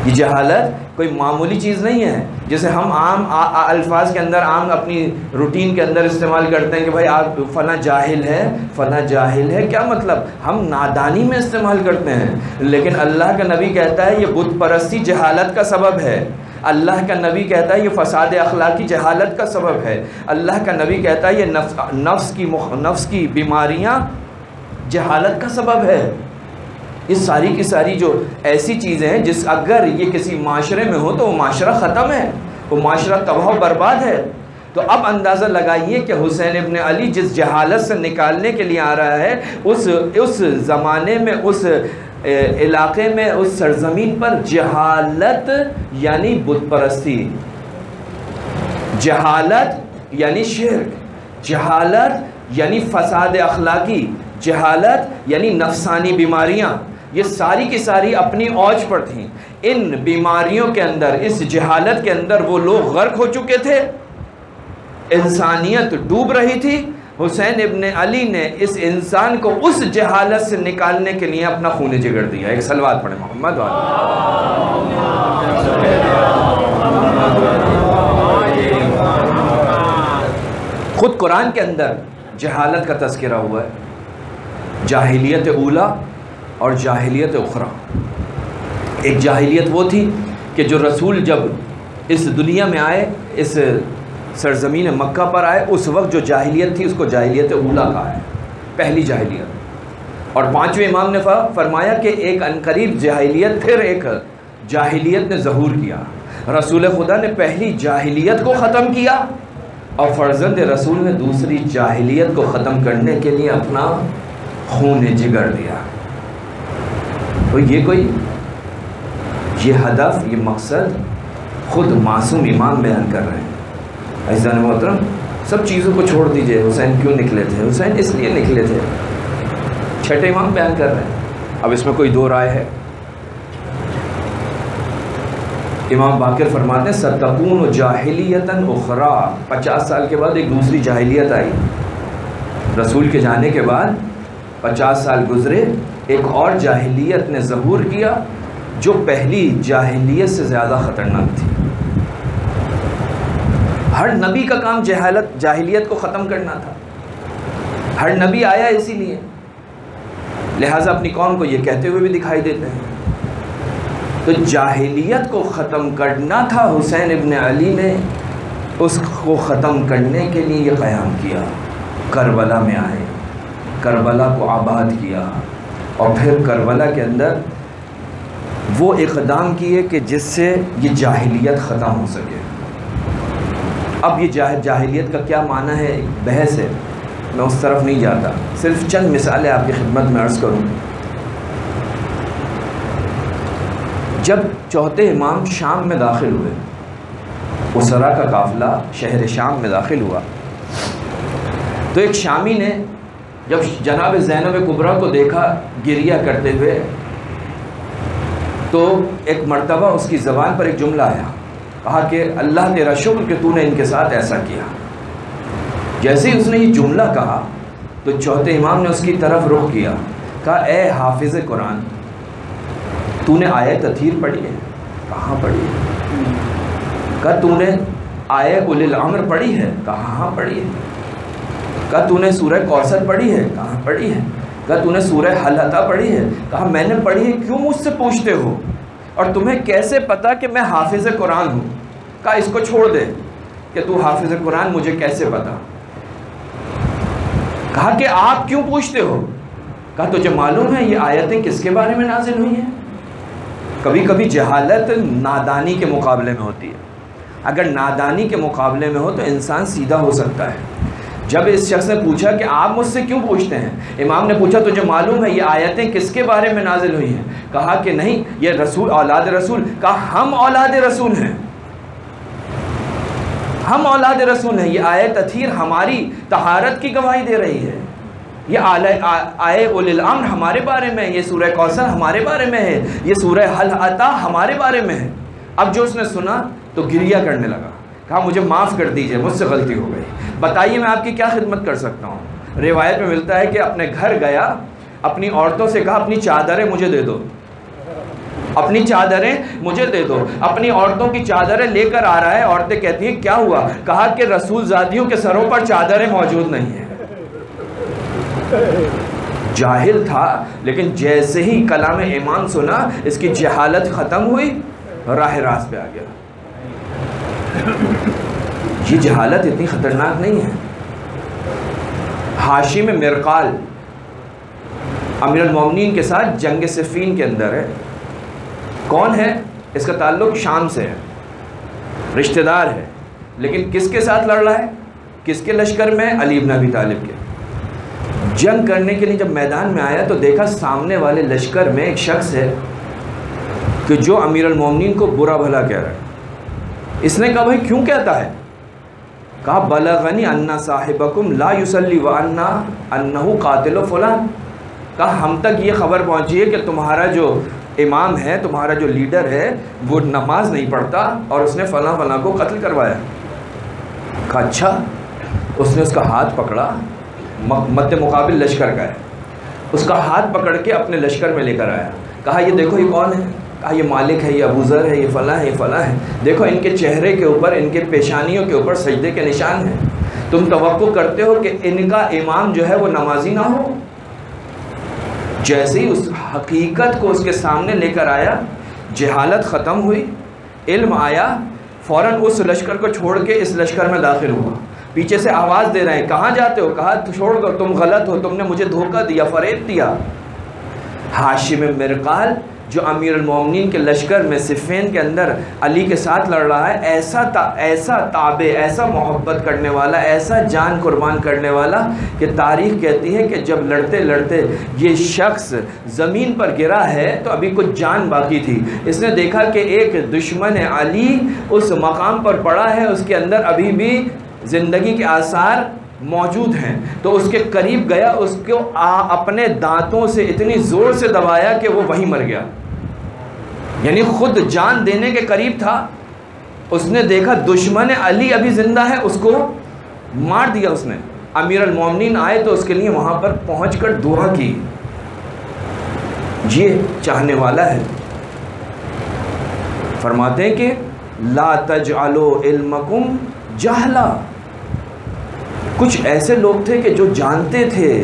ये जहालत कोई मामूली चीज़ नहीं है। जैसे हम आम अल्फाज के अंदर, आम अपनी रूटीन के अंदर इस्तेमाल करते हैं कि भाई आप फ़ला जाहिल है, फ़ला जाहिल है, क्या मतलब? हम नादानी में इस्तेमाल करते हैं। लेकिन अल्लाह का नबी कहता है, ये बुत परस्ती जहालत का सबब है। अल्लाह का नबी कहता है, ये फ़साद अखलाकी जहालत का सबब है। अल्लाह का नबी कहता है, ये नफ्स नफ्स की नफ्स की बीमारियाँ जहालत का सबब है। ये सारी की सारी जो ऐसी चीज़ें हैं, जिस अगर ये किसी माशरे में हो तो वो माशरा ख़त्म है, वो माशरा तबाह बर्बाद है। तो अब अंदाज़ा लगाइए कि हुसैन इबन अली जिस जहालत से निकालने के लिए आ रहा है, उस उस ज़माने में, उस इलाके में, उस सरजमीन पर जहालत, यानी बुत परस्ती जहालत, यानी शिरक। जहालत, यानी फसाद अखलाकी। जहालत, यानी नफसानी बीमारियाँ। ये सारी की सारी अपनी औज पर थी। इन बीमारियों के अंदर, इस जहालत के अंदर वो लोग गर्क हो चुके थे। इंसानियत डूब रही थी। हुसैन इबन अली ने इस इंसान को उस जहालत से निकालने के लिए अपना खून जिगर दिया। एक सलवार पढ़े, मोहम्मद खुद कुरान के अंदर जहालत का तस्करा हुआ है। जाहिलियत उला और जाहिलियत उखरा। एक जाहिलियत वो थी कि जो रसूल जब इस दुनिया में आए, इस सरजमीन मक्का पर आए, उस वक्त जो जाहिलियत थी, उसको जाहिलियत उला कहा है। पहली जाहिलियत। और पाँचवें इमाम ने फरमाया कि एक अनकरीब जाहिलियत, फिर एक जाहिलियत ने ज़हूर किया। रसूल खुदा ने पहली जाहिलियत को ख़त्म किया और फ़र्जंद रसूल ने दूसरी जाहिलियत को ख़त्म करने के लिए अपना खून जिगर दिया। तो ये कोई, ये हदफ, ये मकसद ख़ुद मासूम इमाम बयान कर रहे हैं। ऐसा मोहतरम सब चीज़ों को छोड़ दीजिए। हुसैन क्यों निकले थे? हुसैन इसलिए निकले थे। छठे इमाम बयान कर रहे हैं। अब इसमें कोई दो राय है। इमाम बाकर फरमाते हैं, सतकून जाहिलियतन उखरा। पचास साल के बाद एक दूसरी जाहिलियत आई। रसूल के जाने के बाद पचास साल गुज़रे, एक और जाहिलियत ने ज़हूर किया, जो पहली जाहिलियत से ज़्यादा ख़तरनाक थी। हर नबी का काम जहालत, जाहिलियत को ख़त्म करना था। हर नबी आया इसीलिए। लिहाजा अपनी कौम को ये कहते हुए भी दिखाई देते हैं। तो जाहिलियत को ख़त्म करना था हुसैन इबन अली ने, उसको ख़त्म करने के लिए ये क़याम किया। करबला में आए। करबला को आबाद किया। और फिर करबला के अंदर वो इकदाम किए कि जिससे ये जाहिलियत ख़त्म हो सके। अब ये जाह, जाहिलियत का क्या माना है? एक बहस है। मैं उस तरफ़ नहीं जाता। सिर्फ़ चंद मिसालें आपकी खिदमत में अर्ज़ करूँ। जब चौथे इमाम शाम में दाखिल हुए, उसरा का काफ़िला शहर शाम में दाखिल हुआ तो एक शामी ने जब जनाब जैनब कुबरा को देखा गिरिया करते हुए तो एक मर्तबा उसकी ज़बान पर एक जुमला आया। कहा कि अल्लाह तेरा शुक्र कि तूने इनके साथ ऐसा किया। जैसे ही उसने ये जुमला कहा तो चौथे इमाम ने उसकी तरफ़ रुख किया। कहा, ए हाफिज़ कुरान, तूने आय तथीर पढ़ी है? कहाँ पढ़ी है? कहा, तूने आय उलिल अमर पढ़ी है? कहाँ पढ़ी है? कहा, तूने सूरह कौसर पढ़ी है? कहाँ पढ़ी है? कहा, तूने सूरह हलता पढ़ी है? कहा, मैंने पढ़ी है, क्यों मुझसे पूछते हो? और तुम्हें कैसे पता कि मैं हाफिज़ कुरान हूँ? कहा, इसको छोड़ दे कि तू हाफिज़ कुरान मुझे कैसे पता? कहा कि आप क्यों पूछते हो? कहा, तुझे मालूम है, ये आयतें किसके बारे में नाजिल हुई हैं? कभी कभी जहालत नादानी के मुकाबले में होती है। अगर नादानी के मुकाबले में हो तो इंसान सीधा हो सकता है। जब इस शख्स ने पूछा कि आप मुझसे क्यों पूछते हैं? इमाम ने पूछा, तुझे मालूम है ये आयतें किसके बारे में नाजिल हुई हैं? कहा कि, नहीं, ये रसूल, औलाद रसूल। कहा, हम औलाद रसूल हैं। हम औलाद रसूल हैं। ये आयत अथीर हमारी तहारत की गवाही दे रही है। ये आए उलम हमारे बारे में ये सूर्य कौशल हमारे बारे में है। ये सूर्य हल अता हमारे बारे में है। अब जो उसने सुना तो गिरिया करने लगा। कहा, मुझे माफ़ कर दीजिए, मुझसे गलती हो गई। बताइए मैं आपकी क्या खिदमत कर सकता हूँ? रिवायत में मिलता है कि अपने घर गया, अपनी औरतों से कहा, अपनी चादरें मुझे दे दो। अपनी चादरें मुझे दे दो। अपनी औरतों की चादरें लेकर आ रहा है, औरतें कहती हैं, क्या हुआ? कहा कि रसूल जादियों के सरों पर चादरें मौजूद नहीं है। जाहिल था, लेकिन जैसे ही कलाम ईमान सुना, इसकी जहालत ख़त्म हुई राह रास पे आ गया। ये जहालत इतनी ख़तरनाक नहीं है। हाशी में मिरकाल अमीरमिन के साथ जंग सिफ़ीन के अंदर है। कौन है? इसका ताल्लुक शाम से है। रिश्तेदार है। लेकिन किसके साथ लड़ रहा है? किसके लश्कर में? अली अबी तालिब के। जंग करने के लिए जब मैदान में आया तो देखा सामने वाले लश्कर में एक शख्स है कि जो अमीर मोमिन को बुरा भला कह रहा है। इसने कहा, भाई, क्यों कहता है? कहा, बलगनी अन्ना साहिबकुम ला युसली व अन्ना अन्नहु कातिल फ़लान. कहा, हम तक ये ख़बर पहुँची है कि तुम्हारा जो इमाम है, तुम्हारा जो लीडर है, वो नमाज़ नहीं पढ़ता और उसने फ़लाँ फ़लाँ को कत्ल करवाया. कहा अच्छा। उसने उसका हाथ पकड़ा मध्य मुकाबिल लश्कर का है। उसका हाथ पकड़ के अपने लश्कर में लेकर आया। कहा, ये देखो, ये कौन है? कहा, ये मालिक है, ये अबूज़र है, ये फ़ला है, ये फ़ला है। देखो, इनके चेहरे के ऊपर, इनके पेशानियों के ऊपर सजदे के निशान हैं। तुम तो करते हो कि इनका इमाम जो है वो नमाजी ना हो। जैसे ही उस हकीकत को उसके सामने लेकर आया, जहालत ख़त्म हुई, इल्म आया फ़ौर उस लश्कर को छोड़ के इस लश्कर में दाखिल हुआ। पीछे से आवाज़ दे रहे हैं, कहाँ जाते हो? कहा? छोड़ दो, तुम गलत हो, तुमने मुझे धोखा दिया, फ़रेब दिया। हाशिम मिरकाल जो अमीर मोमिन के लश्कर में सिफ़ेन के अंदर अली के साथ लड़ रहा है ऐसा ता, ऐसा ताबे ऐसा मोहब्बत करने वाला ऐसा जान कुर्बान करने वाला कि तारीख़ कहती है कि जब लड़ते लड़ते ये शख्स ज़मीन पर गिरा है तो अभी कुछ जान बाकी थी। इसने देखा कि एक दुश्मन अली उस मकाम पर पड़ा है उसके अंदर अभी भी ज़िंदगी के आसार मौजूद हैं। तो उसके करीब गया उसको अपने दांतों से इतनी ज़ोर से दबाया कि वो वहीं मर गया। यानी खुद जान देने के करीब था, उसने देखा दुश्मन अली अभी ज़िंदा है, उसको मार दिया उसने। अमीर अलमोमिन आए तो उसके लिए वहाँ पर पहुँच कर दुआ की। ये चाहने वाला है। फरमाते हैं कि, ला तज आलो इल्मकुम जाहला। कुछ ऐसे लोग थे कि जो जानते थे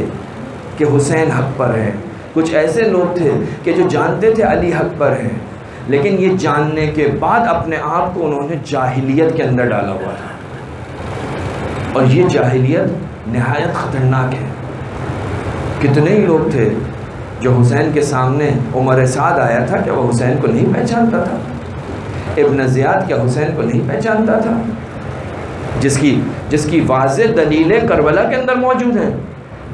कि हुसैन हक पर है। कुछ ऐसे लोग थे कि जो जानते थे अली हक पर है। लेकिन ये जानने के बाद अपने आप को उन्होंने जाहिलियत के अंदर डाला हुआ था। और ये जाहिलियत नहायत ख़तरनाक है। कितने ही लोग थे जो हुसैन के सामने उमर साद आया था क्या वह हुसैन को नहीं पहचानता था। इब्न ज़ियाद क्या हुसैन को नहीं पहचानता था? जिसकी जिसकी वाज दलीलें करबला के अंदर मौजूद हैं।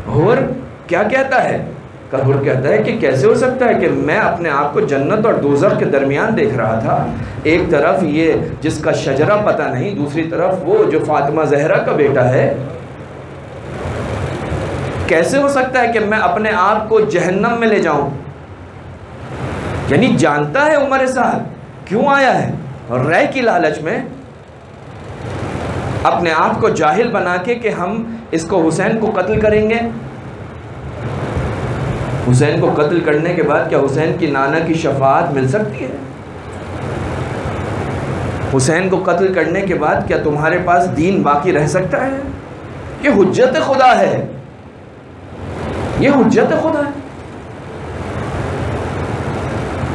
और क्या कहता है? कहर कहता है कि कैसे हो सकता है कि मैं अपने आप को जन्नत और दोजख के दरमियान देख रहा था। एक तरफ़ ये जिसका शजरा पता नहीं, दूसरी तरफ़ वो जो फातिमा जहरा का बेटा है। कैसे हो सकता है कि मैं अपने आप को जहन्नम में ले जाऊँ? यानी जानता है उमर साहब, क्यों आया है? और रय की लालच में अपने आप को जाहिल बना के कि हम इसको हुसैन को कत्ल करेंगे। हुसैन को कत्ल करने के बाद क्या हुसैन की नाना की शफात मिल सकती है? हुसैन को कत्ल करने के बाद क्या तुम्हारे पास दीन बाकी रह सकता है? ये हुज्जत खुदा है। ये हुज्जत खुदा है।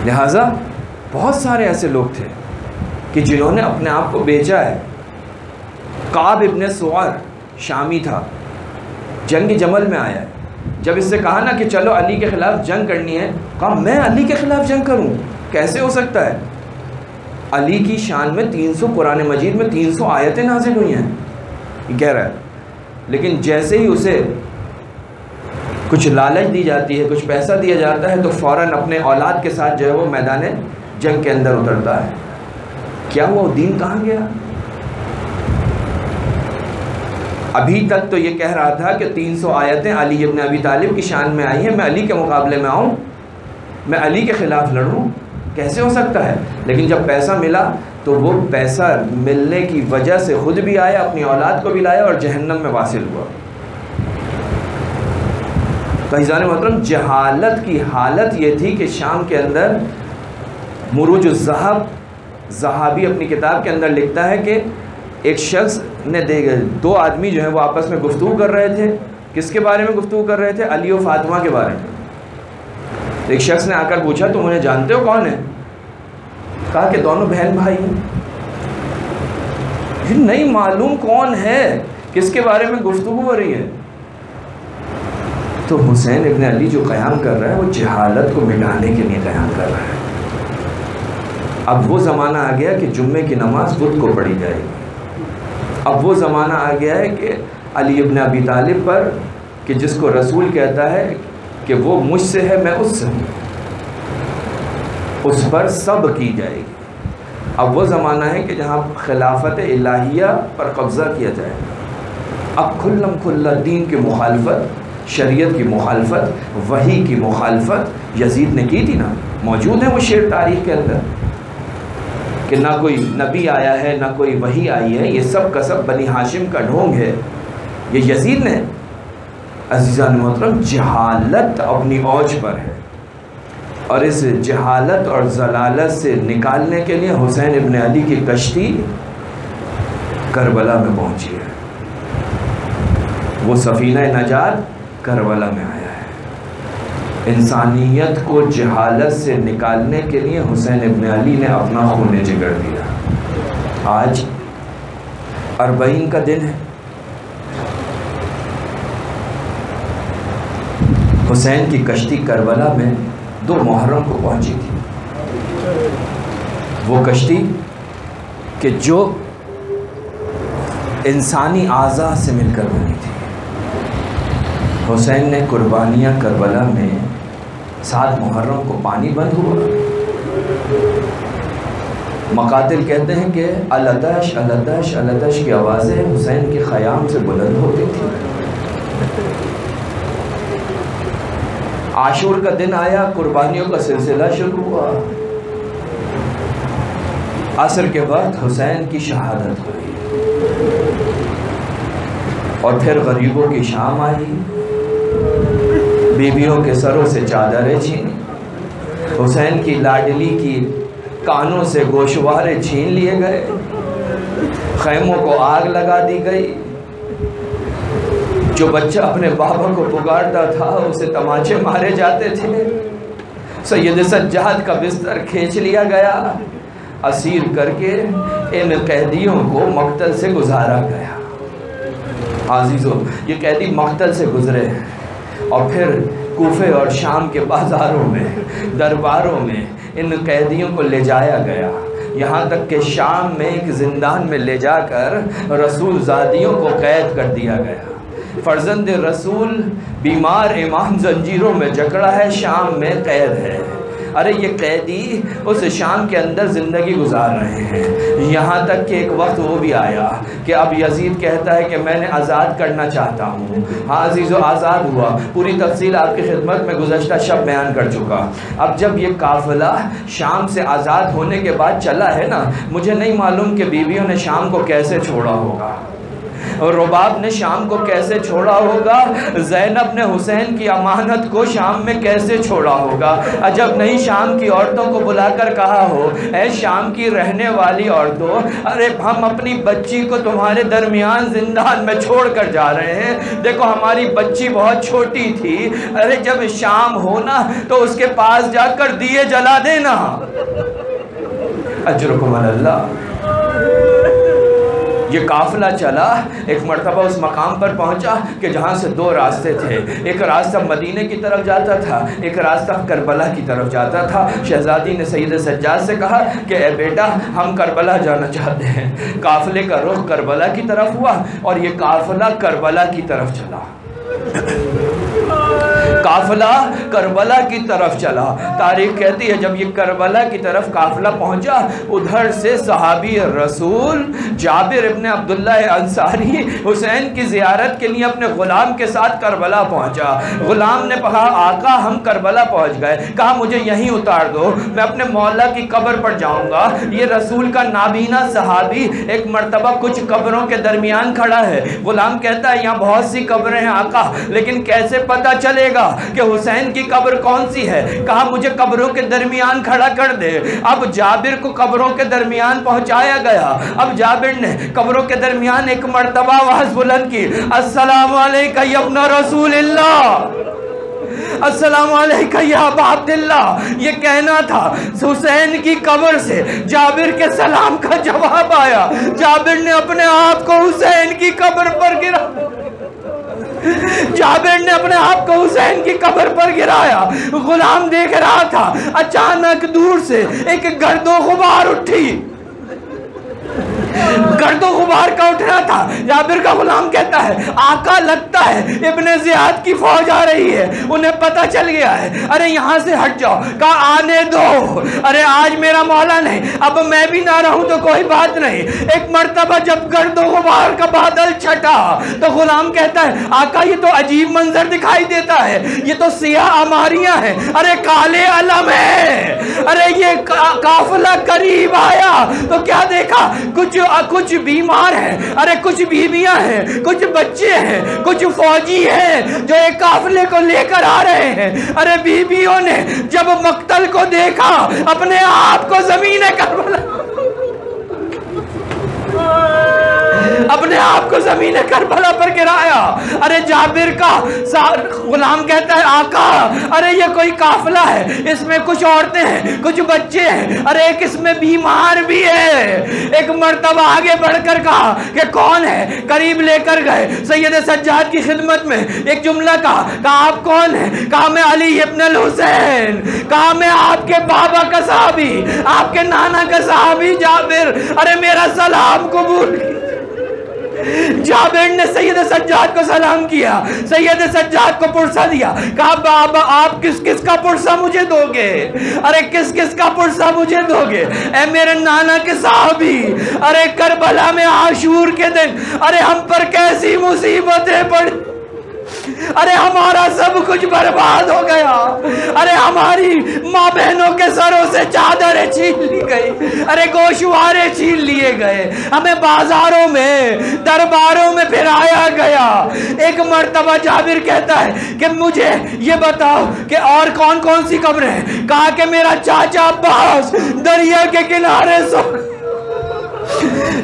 लिहाजा, बहुत सारे ऐसे लोग थे कि जिन्होंने अपने आप को बेचा है। काब इबन सुअर शामी था, जंग जमल में आया है। जब इससे कहा ना कि चलो अली के ख़िलाफ़ जंग करनी है, कहा, मैं अली के ख़िलाफ़ जंग करूँ? कैसे हो सकता है? अली की शान में 300 कुरान मजीद में 300 आयतें नाजिल हुई हैं। कह रहा है। लेकिन जैसे ही उसे कुछ लालच दी जाती है, कुछ पैसा दिया जाता है तो फ़ौर अपने औलाद के साथ जो है वो मैदान जंग के अंदर उतरता है। क्या वो दीन कहाँ गया? अभी तक तो ये कह रहा था कि 300 आयतें अली इब्न अबी तालिब की शान में आई हैं। मैं अली के मुकाबले में आऊँ, मैं अली के ख़िलाफ़ लड़ूँ, कैसे हो सकता है? लेकिन जब पैसा मिला तो वो पैसा मिलने की वजह से ख़ुद भी आया, अपनी औलाद को भी लाया और जहन्नम में वासिल हुआ। कहीजान मोहतरम, जहालत की हालत ये थी कि शाम के अंदर मुरुज जहाब जहाबी अपनी किताब के अंदर लिखता है कि एक शख्स ने दे दो आदमी जो है वो आपस में गुफ्तु कर रहे थे। किसके बारे में गुफ्तु कर रहे थे? अली और फातिमा के बारे में। तो एक शख्स ने आकर पूछा, तुम उन्हें जानते हो कौन है? कहा कि, दोनों बहन भाई हैं। नहीं मालूम कौन है, किसके बारे में गुफ्तु हो रही है। तो हुसैन इबन अली जो क़याम कर रहा है, वो जहालत को मिटाने के लिए क़याम कर रहा है। अब वो ज़माना आ गया कि जुम्मे की नमाज़ बुध को पढ़ी जाएगी। अब वो ज़माना आ गया है कि अली इब्न अबी तालिब पर कि जिसको रसूल कहता है कि वो मुझसे है, मैं उससे हूँ। उस पर सब की जाएगी। अब वो ज़माना है कि जहाँ खिलाफत इलाहिया पर कब्ज़ा किया जाएगा अब खुल्लम खुल्ला दीन की मुखालफत, शरीयत की मुखालफत, वही की मुखालफत, यजीद ने की थी ना? मौजूद है वो शेर तारीख़ के अंदर। कि ना कोई नबी आया है, ना कोई वही आई है। ये सब कसब बनी हाशिम का ढोंग है। ये यजीद ने, अजीज़ा मोहतरम, जहालत अपनी औज पर है। और इस जहालत और जलालत से निकालने के लिए हुसैन इबन अली की कश्ती करबला में पहुँची है। वो सफ़ीना नजात करबला में आया इंसानियत को जहालत से निकालने के लिए हुसैन इब्न अली ने अपना खून जिगर दिया। आज अरबईन का दिन है। हुसैन की कश्ती करबला में दो मुहर्रम को पहुँची थी। वो कश्ती कि जो इंसानी आज़ा से मिलकर बनी थी। हुसैन ने कुर्बानियाँ करबला में सात मुहर्रम को पानी बंद हुआ। मकातिल कहते हैं कि अलदश अलदश अलदश की आवाज़ें हुसैन के ख़याम से बुलंद होती थी। आशूर का दिन आया, कुर्बानियों का सिलसिला शुरू हुआ। असर के वक्त हुसैन की शहादत हुई। और फिर गरीबों की शाम आई। बीबियों के सरों से चादरें छीनी। हुसैन की लाडली की कानों से गोशवारे छीन लिए गए। खैमों को आग लगा दी गई। जो बच्चा अपने बाबा को पुकारता था, उसे तमाचे मारे जाते थे। सैयद सज्जाद का बिस्तर खींच लिया गया। असीर करके इन कैदियों को मकतल से गुजारा गया। आजीज़ो, ये कैदी मकतल से गुज़रे हैं। और फिर कोफे और शाम के बाज़ारों में, दरबारों में इन कैदियों को ले जाया गया। यहाँ तक कि शाम में एक ज़िंदान में ले जाकर रसूल ज़ादियों को कैद कर दिया गया। फ़र्जंद रसूल बीमार इमाम जंजीरों में जकड़ा है, शाम में कैद है। अरे ये कैदी उस शाम के अंदर ज़िंदगी गुजार रहे हैं। यहाँ तक कि एक वक्त वो भी आया कि अब यजीद कहता है कि मैंने आज़ाद करना चाहता हूँ। हाँ अज़ीज़, आज़ाद हुआ। पूरी तफसील आपकी खिदमत में गुजशत शब बयान कर चुका। अब जब ये काफ़िला शाम से आज़ाद होने के बाद चला है ना, मुझे नहीं मालूम कि बीवियों ने शाम को कैसे छोड़ा होगा। और रुबाब ने शाम को कैसे छोड़ा होगा? जैनब ने हुसैन की अमानत को शाम में कैसे छोड़ा होगा? अजब नहीं, शाम की औरतों को बुलाकर कहा हो, ऐ शाम की रहने वाली औरतों, अरे हम अपनी बच्ची को तुम्हारे दरमियान जिंदान में छोड़ कर जा रहे हैं। देखो, हमारी बच्ची बहुत छोटी थी। अरे जब शाम हो ना तो उसके पास जाकर दिए जला देना। अजरकुम अल्लाह। ये काफ़िला चला, एक मरतबा उस मकाम पर पहुँचा कि जहाँ से दो रास्ते थे। एक रास्ता मदीने की तरफ़ जाता था, एक रास्ता करबला की तरफ़ जाता था। शहजादी ने सैद सज्जाद से कहा कि, ए बेटा, हम करबला जाना चाहते हैं। काफ़िले का रुख करबला की तरफ़ हुआ और ये काफ़िला करबला की तरफ़ चला। काफिला करबला की तरफ़ चला। तारीख कहती है, जब ये करबला की तरफ़ काफिला पहुँचा, उधर से सहाबी रसूल जाबिर इबन अब्दुल्ला अंसारी हुसैन की ज़ियारत के लिए अपने ग़ुलाम के साथ करबला पहुँचा। ग़ुलाम ने कहा, आका, हम करबला पहुँच गए। कहा, मुझे यहीं उतार दो। मैं अपने मौला की कब्र पर जाऊँगा। ये रसूल का नाबीना सहाबी एक मरतबा कुछ कब्रों के दरमियान खड़ा है। ग़ुलाम कहता है, यहाँ बहुत सी कब्रें हैं, आका, लेकिन कैसे पता चलेगा? कि हुसैन की कब्र कौन सी है? कहा, मुझे कब्रों के दरमियान खड़ा कर दे। अब जाबिर को कब्रों के दरमियान पहुँचाया गया। अब जाबिर ने कब्रों के दरमियान एक मरतबा आवाज़ बुलंद की वालेकुम रसूल अस्सलाम अब्दुल्ला ये कहना था, हुसैन की कब्र से जाबिर के सलाम का जवाब आया। जाबिर ने अपने आप को हुसैन की कब्र पर गिरा जाबिर ने अपने आप को हुसैन की कब्र पर गिराया। गुलाम देख रहा था। अचानक दूर से एक गर्दो गुबार उठी। गर्दो गुबार का उठना था। जाबिर का गुलाम कहता है आका लगता है इब्ने जियाद की फौज आ रही है। उन्हें पता चल गया है। अरे यहाँ से हट जाओ। कहा आने दो। अरे आज मेरा मौला नहीं। अब मैं भी ना रहूँ तो कोई बात नहीं। एक मरतबा जब गर्दो गुबार का बादल छटा तो गुलाम कहता है आका ये तो अजीब मंजर दिखाई देता है। ये तो सियाह अमारियाँ हैं। अरे काले अलम है। अरे ये का, काफिला करीब आया। तो क्या देखा? कुछ कुछ बीमार है, अरे कुछ बीबियाँ हैं, कुछ बच्चे हैं, कुछ फौजी हैं, जो एक काफिले को लेकर आ रहे हैं। अरे बीबियों ने जब मक्तल को देखा, अपने आप को ज़मीन करबला (laughs) अपने आप को ज़मीन करबला पर गिराया। अरे जाबिर का गुलाम कहता है, आका, अरे ये कोई काफिला है, इसमें कुछ औरतें हैं, कुछ बच्चे हैं, अरे एक इसमें बीमार भी है। एक मरतबा आगे बढ़कर कहा कि कौन है? करीब लेकर गए सैयद सज्जाद की खिदमत में। एक जुमला कहा कहा, आप कौन है? कहा, मैं अली इब्न हुसैन। कहा, मैं आपके बाबा का साहबी, आपके नाना का साहबी जाबिर। अरे मेरा सलाम कबूल जाबिर ने सैयद सज्जाद को सलाम किया, सैयद सज्जाद को पुरसा दिया। कहा, बाबा, आप किस किस का पुरसा मुझे दोगे? अरे, किस किस का पुरसा मुझे दोगे? ए, मेरे नाना के साहबी। अरे, करबला में आशूर के दिन। अरे, हम पर कैसी मुसीबतें पड़ी अरे हमारा सब कुछ बर्बाद हो गया। अरे हमारी माँ बहनों के सरों से चादरें छीन ली गई। अरे गोशवारे छीन लिए गए। हमें बाजारों में, दरबारों में फिराया गया। एक मरतबा जाबिर कहता है कि मुझे ये बताओ कि और कौन कौन सी कब्र है? कहा कि मेरा चाचा अब्बास दरिया के किनारे सो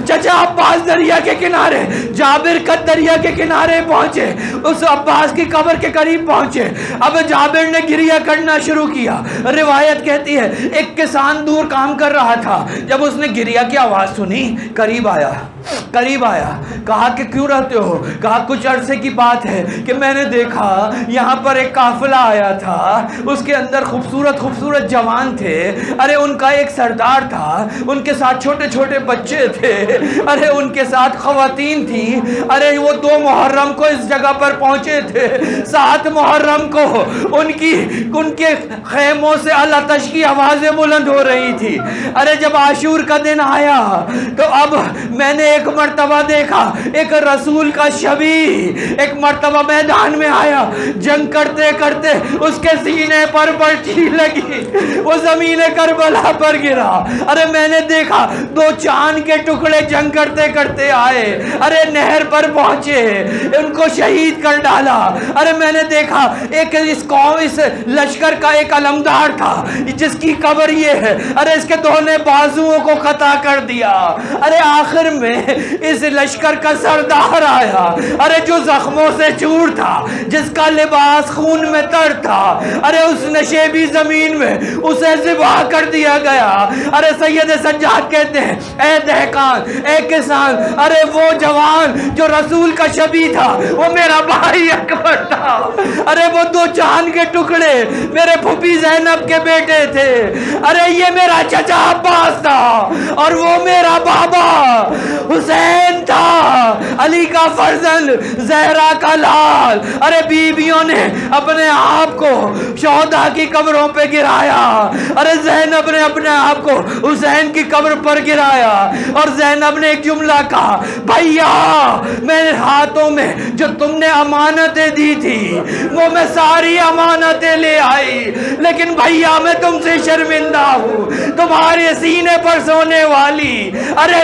चचा अब्बास दरिया के किनारे, जाबिर कद दरिया के किनारे पहुँचे, उस अब्बास की कबर के करीब पहुँचे। अब जाबिर ने गिरिया करना शुरू किया। रिवायत कहती है, एक किसान दूर काम कर रहा था। जब उसने गिरिया की आवाज़ सुनी, करीब आया। करीब आया। कहा कि क्यों रहते हो? कहा कुछ अरसे की बात है कि मैंने देखा, यहाँ पर एक काफिला आया था। उसके अंदर खूबसूरत खूबसूरत जवान थे। अरे, उनका एक सरदार था। उनके साथ छोटे छोटे बच्चे थे। अरे, उनके साथ खातन थी। अरे, वो दो मुहर्रम को इस जगह पर पहुँचे थे। सात मुहर्रम को उनकी, उनके खेमों से अल्लाह की आवाज़ें बुलंद हो रही थी। अरे, जब आशूर का दिन आया तो अब मैंने एक मरतबा देखा, एक रसूल का शबी, एक मरतबा मैदान में आया। जंग करते करते उसके सीने पर पर्ची लगी, वो ज़मीन करबला पर गिरा। अरे मैंने देखा, दो चाँद के टुकड़े जंग करते करते आए। अरे नहर पर पहुँचे, उनको शहीद कर डाला। अरे मैंने देखा, एक इस कौम, इस लश्कर का एक अलमदार था, जिसकी कबर ये है। अरे इसके दोनों बाजुओं को खता कर दिया। अरे आखिर में इस लश्कर का सरदार आया। अरे जो जख्मों से चूर था, जिसका लिबास खून में तर था, अरे उस नशेबी ज़मीन में, उसे जिबा कर दिया गया। अरे सैयद सज्जाद कहते हैं, ए दहकान, ए किसान, अरे वो जवान जो रसूल का शबी था, वो मेरा भाई अकबर था। अरे वो दो चाँद के टुकड़े मेरे फूफी जैनब के बेटे थे। अरे ये मेरा चचा अब्बास था, और वो मेरा बाबा हुसैन था, अली का फर्जल जहरा का लाल। अरे बीबियों ने अपने आप को शौदा की कब्रों पे गिराया। अरे जैनब ने अपने आप को हुसैन की कब्र पर गिराया। और जैनब ने एक जुमला कहा, भैया, मेरे हाथों में जो तुमने अमानतें दी थी, वो मैं सारी अमानतें ले आई। लेकिन भैया, मैं तुमसे शर्मिंदा हूँ। तुम्हारे सीने पर सोने वाली, अरे